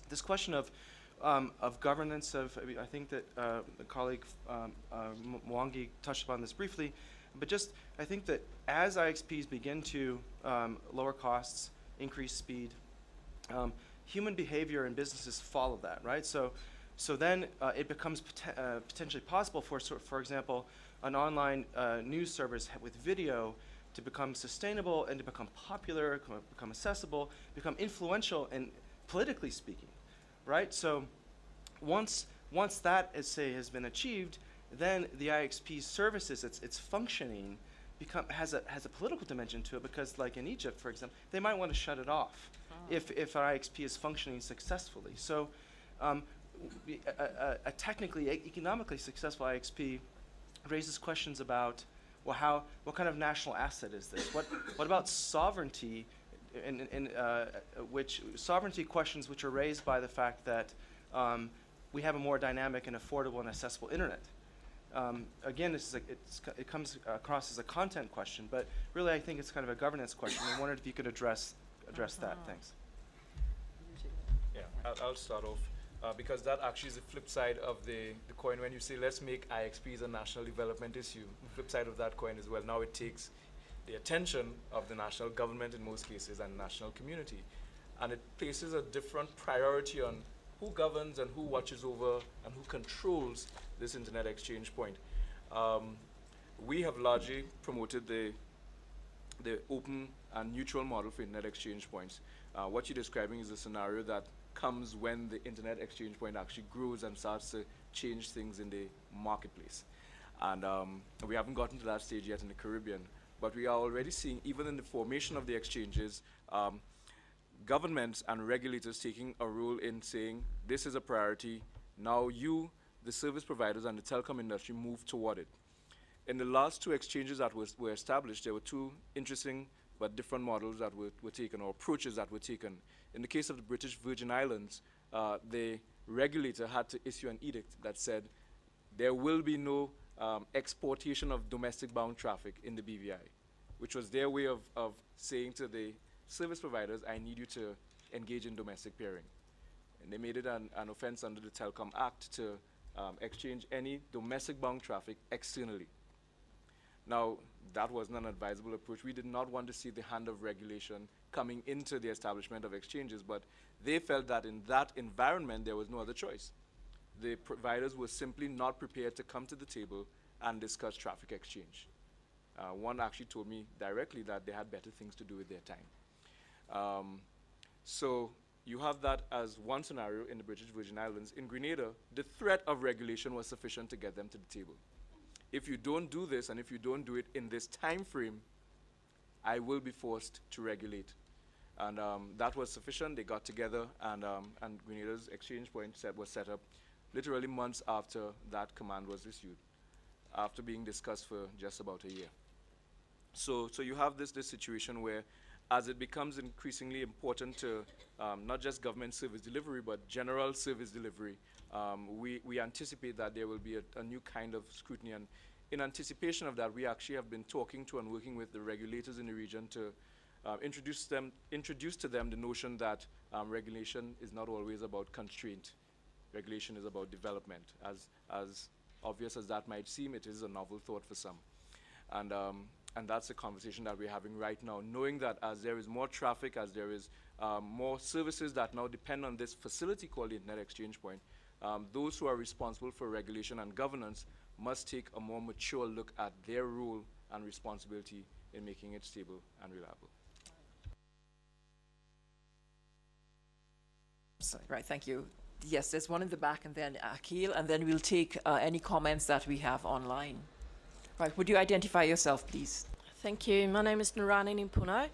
Speaker 8: this question of um, of governance. Of I, mean, I think that uh, the colleague um, uh, Mwangi touched upon this briefly, but just I think that as IXPs begin to um, lower costs, increase speed, um, human behavior and businesses follow that, right? So, so then uh, it becomes poten- uh, potentially possible for, for example, an online uh, news service with video to become sustainable and to become popular, become, accessible, become influential, and politically speaking, right? So, once once that is say has been achieved, then the IXP services, its its functioning, become has a has a political dimension to it because, like in Egypt, for example, they might want to shut it off if if our IXP is functioning successfully. So, um, a, a, a technically e- economically successful IXP raises questions about well, how what kind of national asset is this? What what about sovereignty? In, in, uh, which sovereignty questions which are raised by the fact that um, we have a more dynamic and affordable and accessible internet. Um, again, this is a, it's, it comes across as a content question, but really I think it's kind of a governance question. I wondered if you could address address that. Thanks.
Speaker 6: Yeah, I'll, I'll start off uh, because that actually is the flip side of the, the coin. When you say let's make IXPs a national development issue, the flip side of that coin is well, now it takes the attention of the national government in most cases and national community. And it places a different priority on who governs and who watches over and who controls this internet exchange point. Um, we have largely promoted the the open and neutral model for internet exchange points. Uh, what you're describing is a scenario that comes when the internet exchange point actually grows and starts to change things in the marketplace. And um, we haven't gotten to that stage yet in the Caribbean, but we are already seeing, even in the formation of the exchanges, um, governments and regulators taking a role in saying, this is a priority, now you, the service providers and the telecom industry, move toward it. In the last two exchanges that was, were established, there were two interesting but different models that were, were taken, or approaches that were taken. In the case of the British Virgin Islands, uh, the regulator had to issue an edict that said there will be no um, exportation of domestic bound traffic in the BVI, which was their way of, of saying to the service providers, I need you to engage in domestic peering. And they made it an, an offense under the Telecom Act to um, exchange any domestic bound traffic externally. Now, that wasn't an advisable approach. We did not want to see the hand of regulation coming into the establishment of exchanges, but they felt that in that environment there was no other choice. The providers were simply not prepared to come to the table and discuss traffic exchange. Uh, one actually told me directly that they had better things to do with their time. Um, so you have that as one scenario in the British Virgin Islands. In Grenada, the threat of regulation was sufficient to get them to the table. If you don't do this, and if you don't do it in this time frame, I will be forced to regulate. And um, that was sufficient. They got together, and, um, and Grenada's exchange point set was set up literally months after that command was issued, after being discussed for just about a year. So, so you have this, this situation where as it becomes increasingly important to um, not just government service delivery, but general service delivery, um, we, we anticipate that there will be a, a, new kind of scrutiny. And in anticipation of that, we actually have been talking to and working with the regulators in the region to uh, introduce, them, introduce to them the notion that um, regulation is not always about constraint. Regulation is about development. As, as obvious as that might seem, it is a novel thought for some. And um, and that's the conversation that we're having right now, knowing that as there is more traffic, as there is um, more services that now depend on this facility called the Internet Exchange Point, um, those who are responsible for regulation and governance must take a more mature look at their role and responsibility in making it stable and reliable.
Speaker 1: Sorry, right, thank you. Yes, there's one in the back, and then Akil, and then we'll take uh, any comments that we have online. Right, would you identify yourself, please?
Speaker 9: Thank you. My name is Nurani Nimpuno.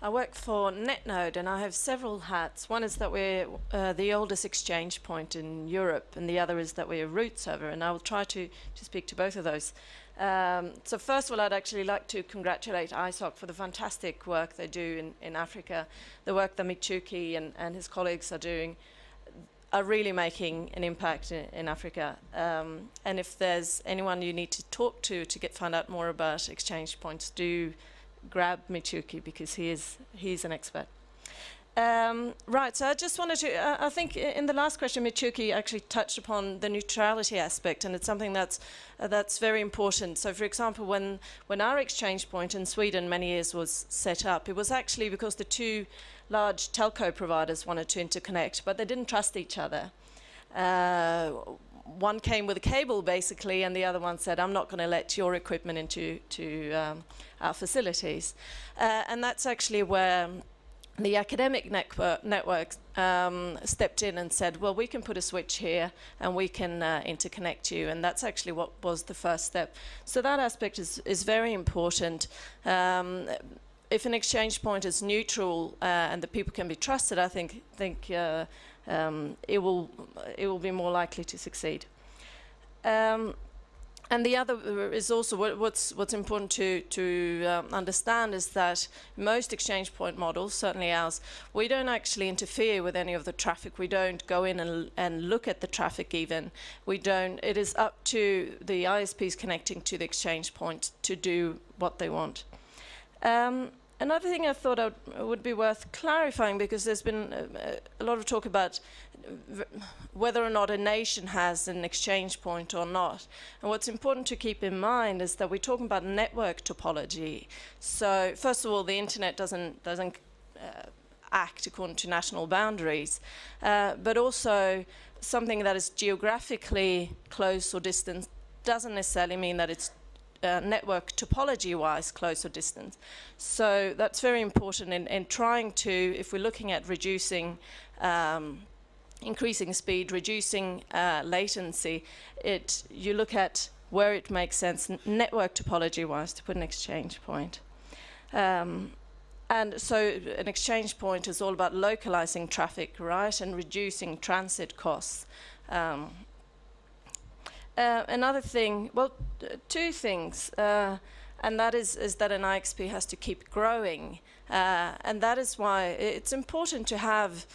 Speaker 9: I work for Netnod and I have several hats. One is that we're uh, the oldest exchange point in Europe, and the other is that we're a root server, and I will try to, to speak to both of those. Um, so, first of all, I'd actually like to congratulate ISOC for the fantastic work they do in, in Africa. The work that Michuki and, and his colleagues are doing are really making an impact in, in Africa. Um, and if there's anyone you need to talk to to get find out more about exchange points, do grab Michuki because he is he's an expert. Um, right, so I just wanted to. Uh, I think in the last question, Michuki actually touched upon the neutrality aspect, and it's something that's uh, that's very important. So, for example, when when our exchange point in Sweden many years was set up, it was actually because the two large telco providers wanted to interconnect, but they didn't trust each other. Uh, one came with a cable basically, and the other one said, "I'm not going to let your equipment into to um, our facilities," uh, and that's actually where the academic network, network um, stepped in and said, well, we can put a switch here and we can uh, interconnect you. And that's actually what was the first step. So that aspect is, is very important. Um, if an exchange point is neutral uh, and the people can be trusted, I think, think uh, um, it, will, it will be more likely to succeed. Um, and the other is also what, what's what's important to to um, understand is that most exchange point models, certainly ours, we don't actually interfere with any of the traffic. We don't go in and and look at the traffic even. We don't. It is up to the ISPs connecting to the exchange point to do what they want. Um, another thing I thought I would be worth clarifying because there's been a, a lot of talk about whether or not a nation has an exchange point or not. And what's important to keep in mind is that we're talking about network topology. So first of all, the internet doesn't doesn't uh, act according to national boundaries, uh, but also something that is geographically close or distant doesn't necessarily mean that it's uh, network topology wise close or distant. So that's very important in, in trying to, if we're looking at reducing um, increasing speed, reducing uh, latency, it you look at where it makes sense network topology wise to put an exchange point. Um, and so an exchange point is all about localizing traffic, right, and reducing transit costs. Um, uh, another thing, well, two things, uh, and that is, is that an IXP has to keep growing. Uh, and that is why it's important to have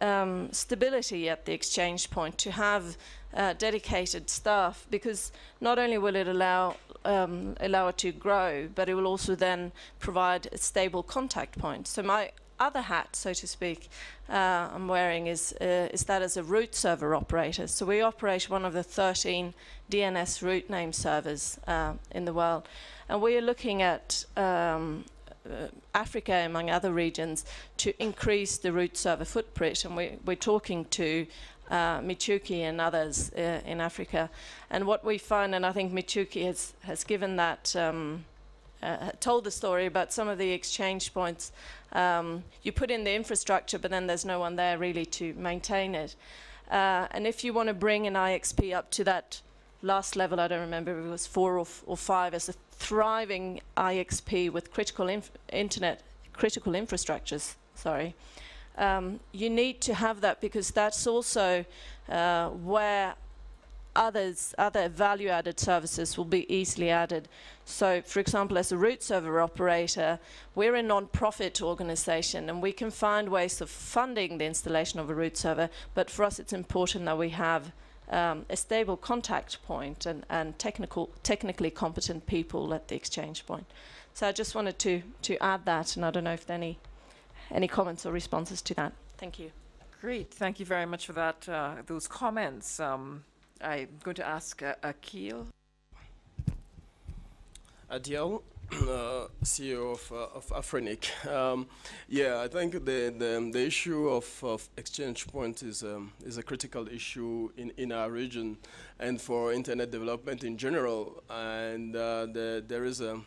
Speaker 9: um, stability at the exchange point, to have uh, dedicated staff, because not only will it allow um, allow it to grow, but it will also then provide a stable contact point. So my other hat, so to speak, uh, I'm wearing is uh, is that as a root server operator. So we operate one of the 13 DNS root name servers uh, in the world, and we are looking at um, uh, Africa, among other regions, to increase the root server footprint. And we, we're talking to uh, Michuki and others uh, in Africa. And what we find, and I think Michuki has, has given that, um, uh, told the story about some of the exchange points. Um, you put in the infrastructure, but then there's no one there really to maintain it. Uh, and if you want to bring an IXP up to that last level, I don't remember if it was four or, or five as a thriving IXP with critical internet, critical infrastructures, sorry, um, you need to have that because that's also uh, where others, other value-added services will be easily added. So, for example, as a root server operator, we're a non-profit organization and we can find ways of funding the installation of a root server, but for us it's important that we have um, a stable contact point and, and technical, technically competent people at the exchange point. So I just wanted to, to add that, and I don't know if there any, any comments or responses to that. Thank you.
Speaker 1: Great, thank you very much for that, uh, those comments. Um, I'm going to ask uh, Akil.
Speaker 10: Adiel, uh, CEO of, uh, of Afrinic. Um, yeah, I think the, the, the issue of, of exchange point is, um, is a critical issue in, in our region and for internet development in general. And uh, the, there is a,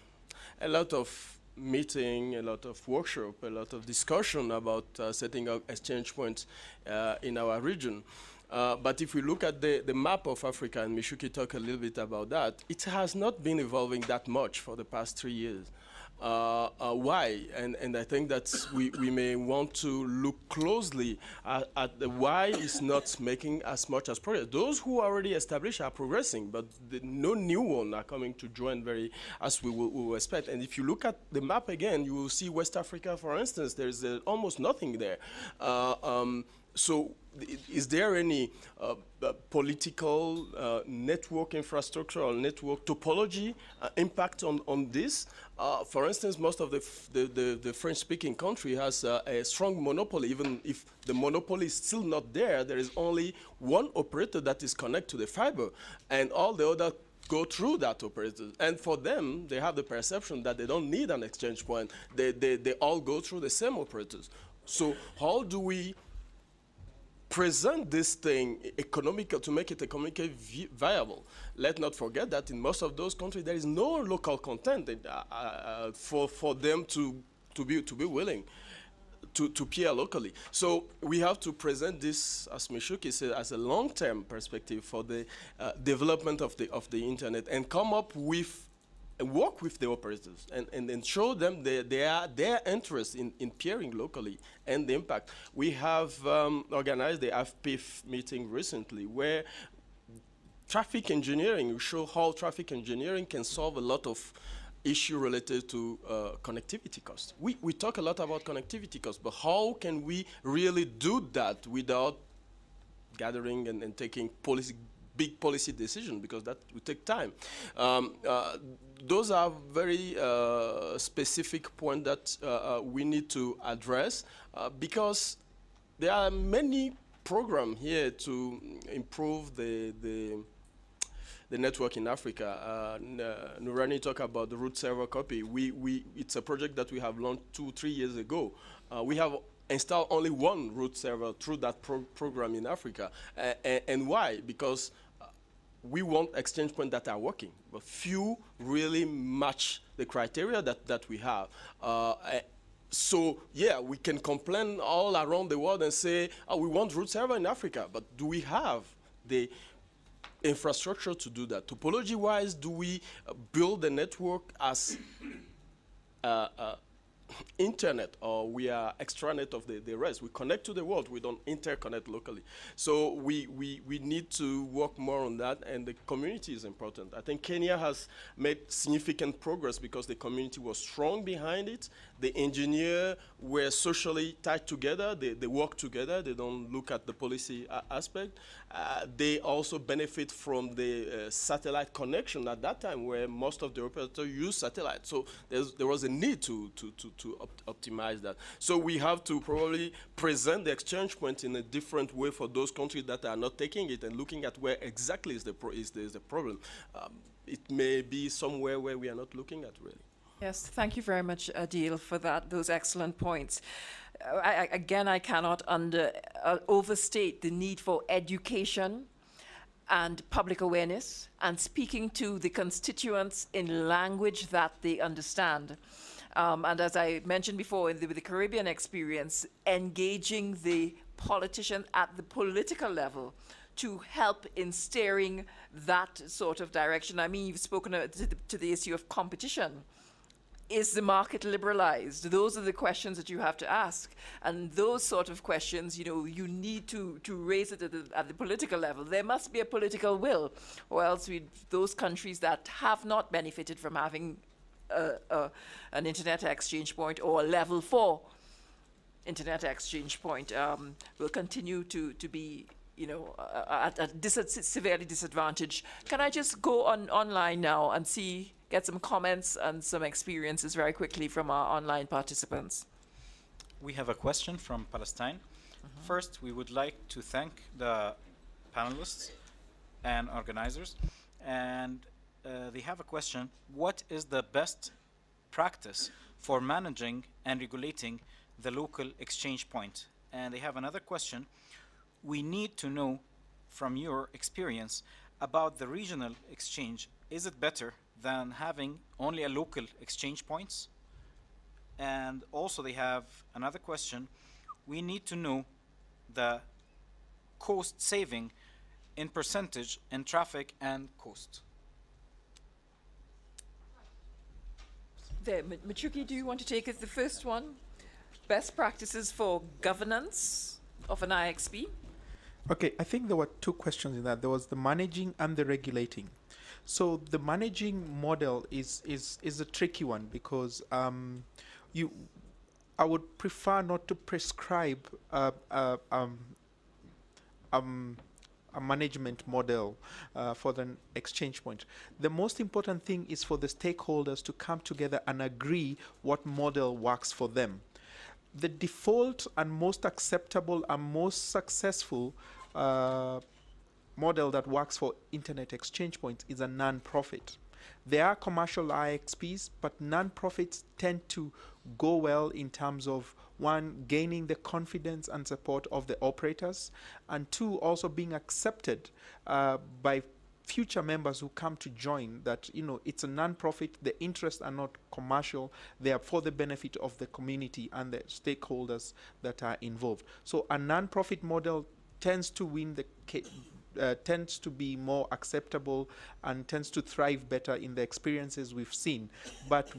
Speaker 10: a lot of meeting, a lot of workshop, a lot of discussion about uh, setting up exchange points uh, in our region. Uh, but if we look at the, the map of Africa, and Michuki talked a little bit about that, it has not been evolving that much for the past three years. Uh, uh, why? And, and I think that we, we may want to look closely at, at, the why it's not making as much as progress. Those who are already established are progressing, but the, no new one are coming to join very as we will, expect. And if you look at the map again, you will see West Africa, for instance, there's uh, almost nothing there. Uh, um, so is there any uh, uh, political uh, network infrastructure or network topology uh, impact on, on this? Uh, for instance, most of the, the, the, the French-speaking country has uh, a strong monopoly. Even if the monopoly is still not there, there is only one operator that is connected to the fiber, and all the other go through that operator. And for them, they have the perception that they don't need an exchange point. They, they, they all go through the same operators. So how do we present this thing economical to make it economically vi viable. Let's not forget that in most of those countries there is no local content uh, uh, for for them to to be to be willing to, to peer locally. So we have to present this, as Michuki said, as a long-term perspective for the uh, development of the of the internet, and come up with work with the operators and, and, and show them their, their, interest in, in peering locally and the impact. We have um, organized the AfPIF meeting recently where traffic engineering, show how traffic engineering can solve a lot of issue related to uh, connectivity costs. We, we talk a lot about connectivity costs, but how can we really do that without gathering and, and taking policy, big policy decision because that would take time. Um, uh, those are very uh, specific points that uh, uh, we need to address uh, because there are many programs here to improve the, the the network in Africa. Uh, Nurani talked about the root server copy. We, we, it's a project that we have launched two, three years ago. Uh, we have installed only one root server through that pro program in Africa. Uh, and, and, why? Because uh, we want exchange points that are working, but few really match the criteria that, that we have. Uh, so yeah, we can complain all around the world and say, oh, we want root server in Africa, but do we have the infrastructure to do that. Topology-wise, do we uh, build the network as uh, uh, internet or we are extranet of the, the rest. We connect to the world, we don't interconnect locally. So we, we, we need to work more on that and the community is important. I think Kenya has made significant progress because the community was strong behind it. The engineer were socially tied together, they, they work together, they don't look at the policy aspect. Uh, they also benefit from the uh, satellite connection at that time where most of the operators use satellite. So there was a need to, to, to, to op optimize that. So we have to probably present the exchange point in a different way for those countries that are not taking it and looking at where exactly is the, is the, is the problem. Um, it may be somewhere where we are not looking at really.
Speaker 1: Yes, thank you very much, Adiel, for that, those excellent points. Uh, I, again, I cannot under, uh, overstate the need for education and public awareness and speaking to the constituents in language that they understand. Um, and as I mentioned before, in the, the Caribbean experience, engaging the politician at the political level to help in steering that sort of direction. I mean, you've spoken to the, to the issue of competition is the market liberalized? Those are the questions that you have to ask. And those sort of questions, you know, you need to, to raise it at the, at the political level. There must be a political will, or else we, those countries that have not benefited from having a, a, an internet exchange point or a level four internet exchange point um, will continue to, to be you know, uh, at a dis severely disadvantaged. Can I just go on online now and see get some comments and some experiences very quickly from our online participants.
Speaker 5: We have a question from Palestine. Mm -hmm. First, we would like to thank the panelists and organizers. And uh, they have a question. What is the best practice for managing and regulating the local exchange point? And they have another question. We need to know from your experience about the regional exchange. Is it better than having only a local exchange points. And also they have another question. We need to know the cost saving in percentage in traffic and cost.
Speaker 1: There, Michuki, do you want to take it the first one? Best practices for governance of an IXP?
Speaker 4: Okay, I think there were two questions in that. There was the managing and the regulating. So the managing model is is is a tricky one because um, you, I would prefer not to prescribe a, a, um, um, a management model uh, for the exchange point. The most important thing is for the stakeholders to come together and agree what model works for them. The default and most acceptable and most successful uh, model that works for internet exchange points is a non-profit. There are commercial IXPs, but non-profits tend to go well in terms of one, gaining the confidence and support of the operators, and two, also being accepted uh, by future members who come to join that you know it's a non-profit the interests are not commercial they are for the benefit of the community and the stakeholders that are involved so a non-profit model tends to win the uh, tends to be more acceptable and tends to thrive better in the experiences we've seen but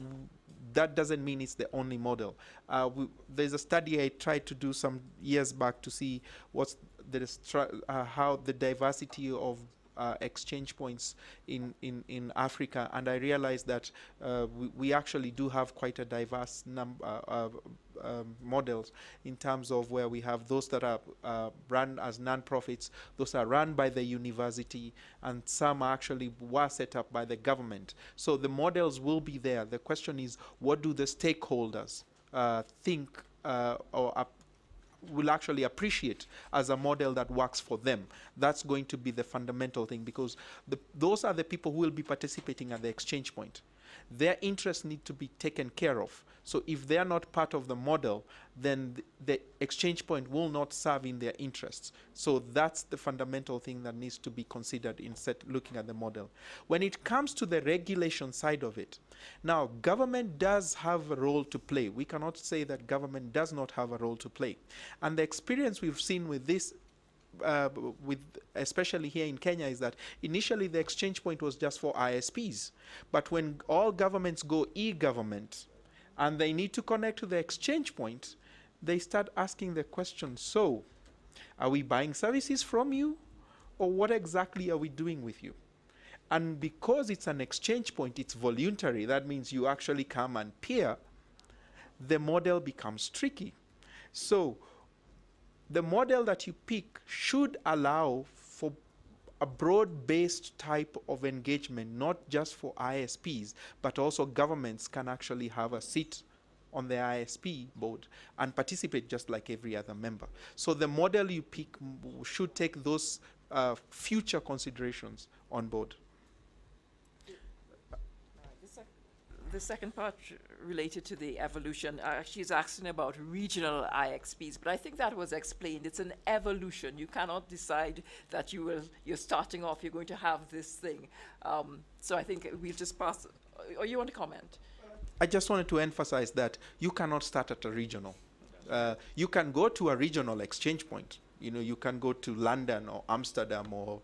Speaker 4: that doesn't mean it's the only model. Uh, we, there's a study I tried to do some years back to see what's the uh, how the diversity of uh, exchange points in, in, in Africa, and I realized that uh, we, we actually do have quite a diverse number of um, models in terms of where we have those that are uh, run as non-profits, those are run by the university, and some actually were set up by the government. So the models will be there. The question is, what do the stakeholders uh, think uh, or will actually appreciate as a model that works for them. That's going to be the fundamental thing because the, those are the people who will be participating at the exchange point. Their interests need to be taken care of. So if they are not part of the model, then th- the exchange point will not serve in their interests. So that's the fundamental thing that needs to be considered in looking at the model. When it comes to the regulation side of it, now government does have a role to play. We cannot say that government does not have a role to play. And the experience we've seen with this uh, with especially here in Kenya is that initially the exchange point was just for ISPs, but when all governments go e-government and they need to connect to the exchange point, they start asking the question: So, are we buying services from you, or what exactly are we doing with you? And because it's an exchange point, it's voluntary. That means you actually come and peer. The model becomes tricky. So the model that you pick should allow for a broad-based type of engagement, not just for ISPs, but also governments can actually have a seat on the ISP board and participate just like every other member. So the model you pick should take those uh, future considerations on board.
Speaker 1: The, sec- the second part related to the evolution, uh, she's asking about regional IXPs, but I think that was explained. It's an evolution. You cannot decide that you will, you're starting off, you're going to have this thing. Um, so I think we'll just pass. Or you want to comment?
Speaker 4: I just wanted to emphasize that you cannot start at a regional. Uh, you can go to a regional exchange point. You know, you can go to London or Amsterdam or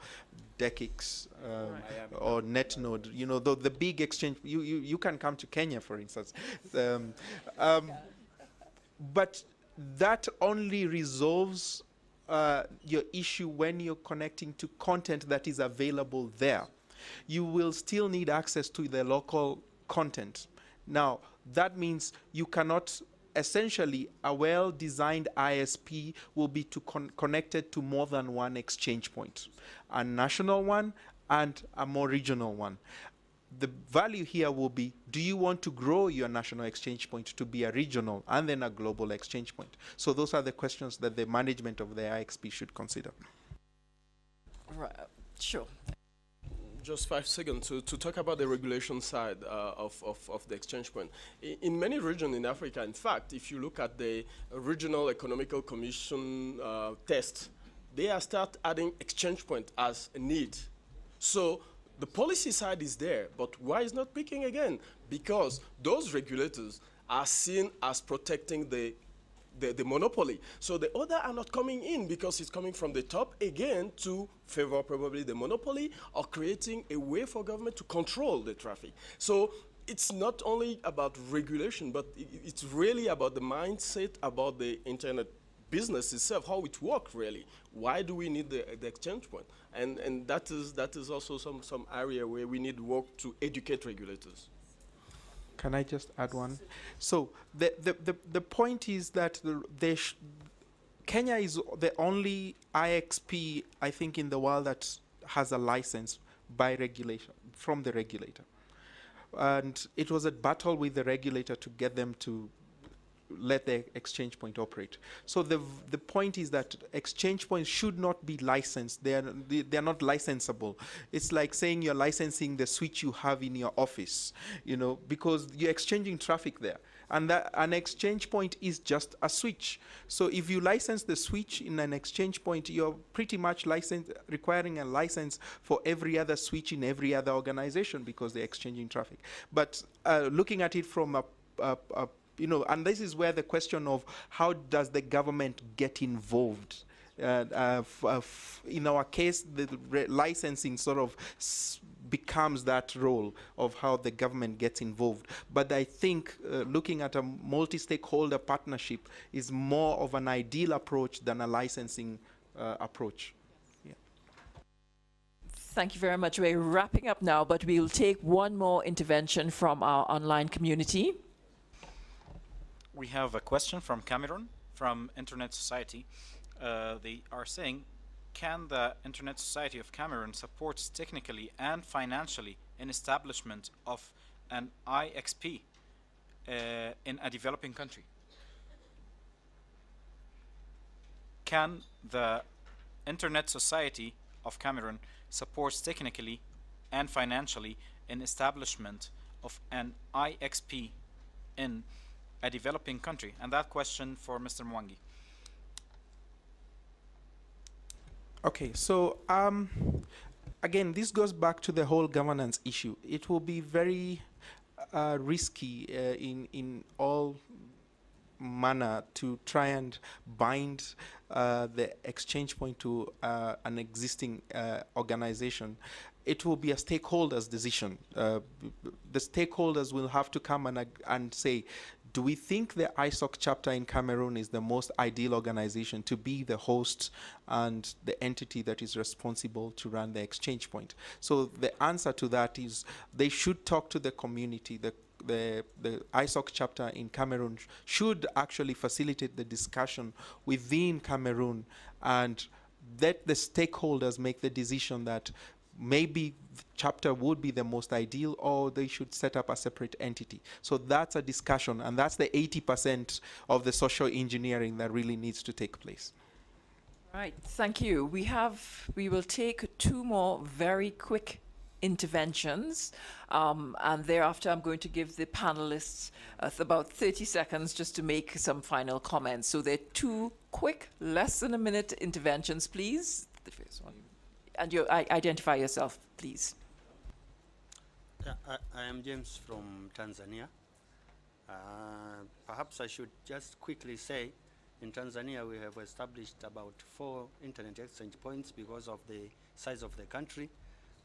Speaker 4: DE-CIX um, or Netnod. You know, the, the big exchange. You, you you can come to Kenya, for instance. Um, um, but that only resolves uh, your issue when you're connecting to content that is available there. You will still need access to the local content. Now, that means you cannot essentially a well-designed ISP will be to con- connected to more than one exchange point, a national one and a more regional one. The value here will be: Do you want to grow your national exchange point to be a regional and then a global exchange point? So those are the questions that the management of the IXP should consider.
Speaker 1: Right. Sure.
Speaker 10: Just five seconds to, to talk about the regulation side uh, of, of, of the exchange point. In many regions in Africa, in fact, if you look at the Regional Economical Commission uh, test, they are start adding exchange point as a need. So the policy side is there, but why is not picking again? Because those regulators are seen as protecting the the, the monopoly. So the other are not coming in because it's coming from the top again to favor probably the monopoly or creating a way for government to control the traffic. So it's not only about regulation, but it's really about the mindset about the internet business itself, how it works really. Why do we need the, the exchange point? And, and that, is, that is also some, some area where we need work to educate regulators.
Speaker 4: Can I just add one? So the the, the, the point is that the, sh- Kenya is the only IXP I think in the world that has a license by regulation from the regulator, and it was a battle with the regulator to get them to let the exchange point operate. So the the point is that exchange points should not be licensed. They are they, are not licensable. It's like saying you're licensing the switch you have in your office, you know, because you're exchanging traffic there. and that an exchange point is just a switch. So if you license the switch in an exchange point, you're pretty much license requiring a license for every other switch in every other organization because they're exchanging traffic. But uh, looking at it from a, a, a you know, and this is where the question of how does the government get involved uh, uh, uh, in our case, the licensing sort of becomes that role of how the government gets involved. But I think uh, looking at a multi stakeholder partnership is more of an ideal approach than a licensing uh, approach.
Speaker 1: Thank you very much. We're wrapping up now, but we'll take one more intervention from our online community.
Speaker 5: We have a question from Cameroon from Internet Society. Uh, they are saying, can the Internet Society of Cameroon support technically and financially an establishment of an IXP uh, in a developing country? Can the Internet Society of Cameroon support technically and financially an establishment of an IXP in a developing country? And that question for Mr. Mwangi.
Speaker 4: Okay, so um, again, this goes back to the whole governance issue. It will be very uh, risky uh, in in all manner to try and bind uh, the exchange point to uh, an existing uh, organization. It will be a stakeholders' decision. Uh, the stakeholders will have to come and, and say, do we think the ISOC chapter in Cameroon is the most ideal organization to be the host and the entity that is responsible to run the exchange point? So the answer to that is they should talk to the community. The the, the ISOC chapter in Cameroon sh- should actually facilitate the discussion within Cameroon and let the stakeholders make the decision that maybe chapter would be the most ideal or they should set up a separate entity. So that's a discussion and that's the 80% of the social engineering that really needs to take place.
Speaker 1: Right, thank you. We have, we will take two more very quick interventions, um, and thereafter I'm going to give the panelists uh, about 30 seconds just to make some final comments. So there are two quick, less than a minute interventions, please. The first one. And you identify yourself, please.
Speaker 11: I, I am James from Tanzania. Uh, perhaps I should just quickly say in Tanzania we have established about four internet exchange points because of the size of the country.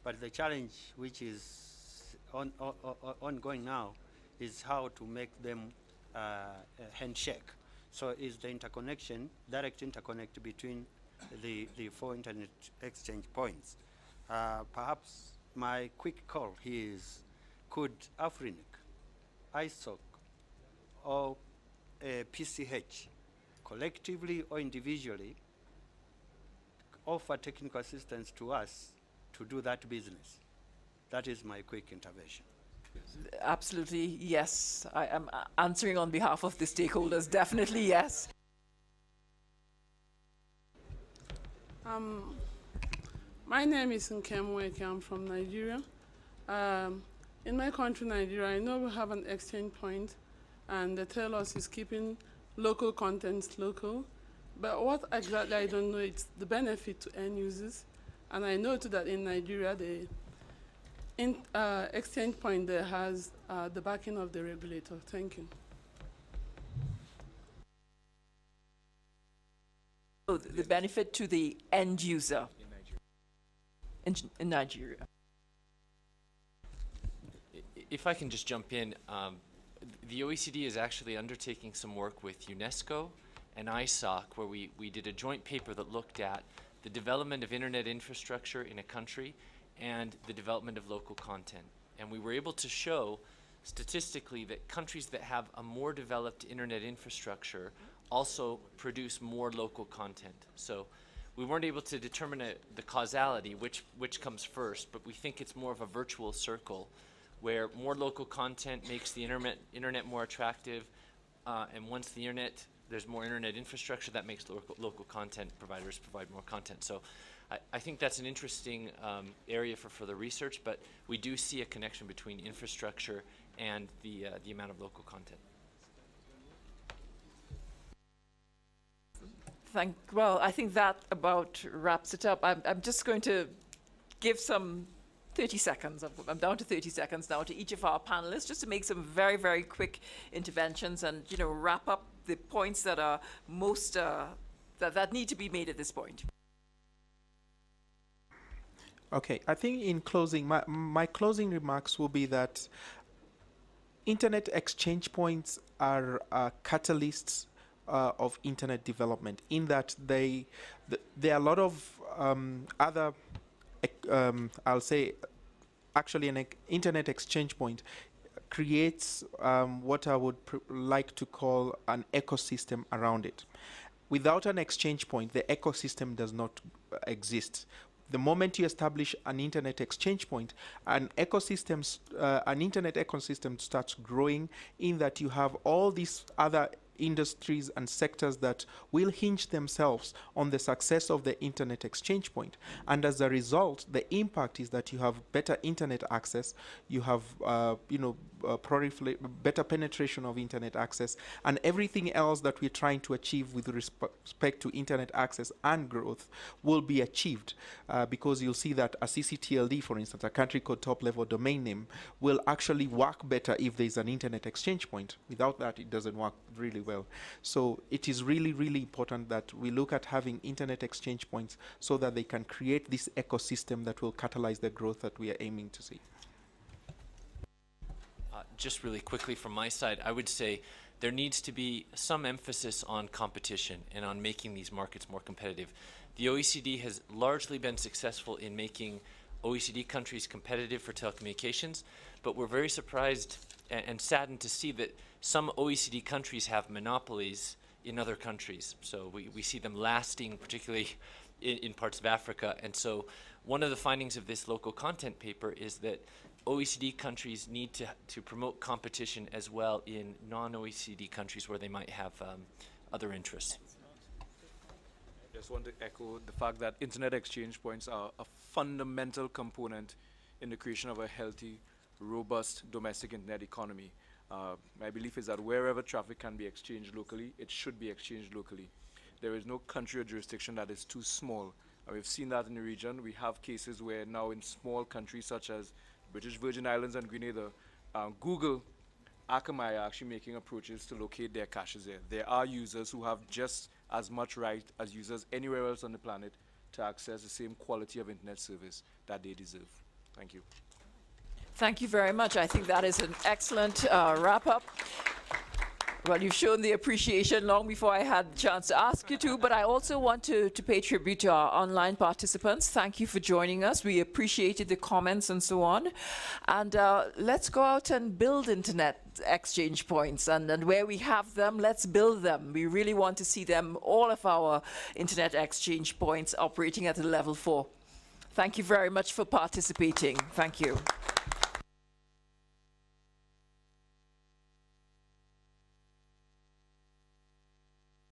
Speaker 11: But the challenge which is on, o- o- o- ongoing now is how to make them uh, handshake. So is the interconnection, direct interconnect between the, the four internet exchange points. Uh, perhaps my quick call is could Afrinic, ISOC, or uh, PCH, collectively or individually, offer technical assistance to us to do that business? That is my quick intervention.
Speaker 1: Absolutely, yes. I am answering on behalf of the stakeholders. Definitely, yes.
Speaker 12: Um, my name is Nkemweke. I'm from Nigeria. Um, in my country, Nigeria, I know we have an exchange point, and they tell us it's keeping local contents local. But what exactly I don't know, it's the benefit to end users. And I know too that in Nigeria, the in, uh, exchange point there has uh, the backing of the regulator. Thank you.
Speaker 1: So th- the benefit to the end user in, in Nigeria.
Speaker 3: If I can just jump in, um, the OECD is actually undertaking some work with UNESCO and ISOC, where we, we did a joint paper that looked at the development of internet infrastructure in a country and the development of local content. And we were able to show statistically that countries that have a more developed internet infrastructure also produce more local content. So we weren't able to determine a, the causality, which, which comes first, but we think it's more of a virtual circle where more local content makes the internet, internet more attractive. Uh, and once the internet, there's more internet infrastructure, that makes local, local content providers provide more content. So I, I think that's an interesting um, area for further research, but we do see a connection between infrastructure and the, uh, the amount of local content.
Speaker 1: Thank, well, I think that about wraps it up. I'm, I'm just going to give some 30 seconds, I'm- down to 30 seconds now, to each of our panelists, just to make some very, very quick interventions and, you know, wrap up the points that are most, uh, that, that need to be made at this point.
Speaker 4: Okay, I think in closing, my, my closing remarks will be that internet exchange points are uh, catalysts uh, of internet development in that they th- there are a lot of um, other um, I'll say actually an internet exchange point creates um, what I would like to call an ecosystem around it. Without an exchange point, the ecosystem does not exist. The moment you establish an internet exchange point, an ecosystem, uh, an internet ecosystem starts growing in that you have all these other industries and sectors that will hinge themselves on the success of the internet exchange point. And as a result, the impact is that you have better internet access, you have, uh, you know, uh, better penetration of internet access, and everything else that we're trying to achieve with resp- respect to internet access and growth will be achieved uh, because you'll see that a CCTLD, for instance, a country code top level domain name, will actually work better if there's an internet exchange point. Without that, it doesn't work really well. So it is really, really important that we look at having internet exchange points so that they can create this ecosystem that will catalyze the growth that we are aiming to see.
Speaker 3: Just really quickly from my side, I would say there needs to be some emphasis on competition and on making these markets more competitive. The OECD has largely been successful in making OECD countries competitive for telecommunications, but we're very surprised and, and saddened to see that some OECD countries have monopolies in other countries. So we, we see them lasting, particularly in, in parts of Africa. And so one of the findings of this local content paper is that OECD countries need to, to promote competition as well in non-OECD countries where they might have um, other interests.
Speaker 6: I Just want to echo the fact that internet exchange points are a fundamental component in the creation of a healthy, robust domestic internet economy. Uh, my belief is that wherever traffic can be exchanged locally, it should be exchanged locally. There is no country or jurisdiction that is too small. And we've seen that in the region. We have cases where now in small countries such as British Virgin Islands and Grenada, um, Google, Akamai are actually making approaches to locate their caches there. There are users who have just as much right as users anywhere else on the planet to access the same quality of internet service that they deserve. Thank you.
Speaker 1: Thank you very much. I think that is an excellent uh, wrap up. Well, you've shown the appreciation long before I had the chance to ask you to, but I also want to, to pay tribute to our online participants. Thank you for joining us. We appreciated the comments and so on. And uh, let's go out and build internet exchange points. And, and where we have them, let's build them. We really want to see them, all of our internet exchange points operating at a level four. Thank you very much for participating. Thank you.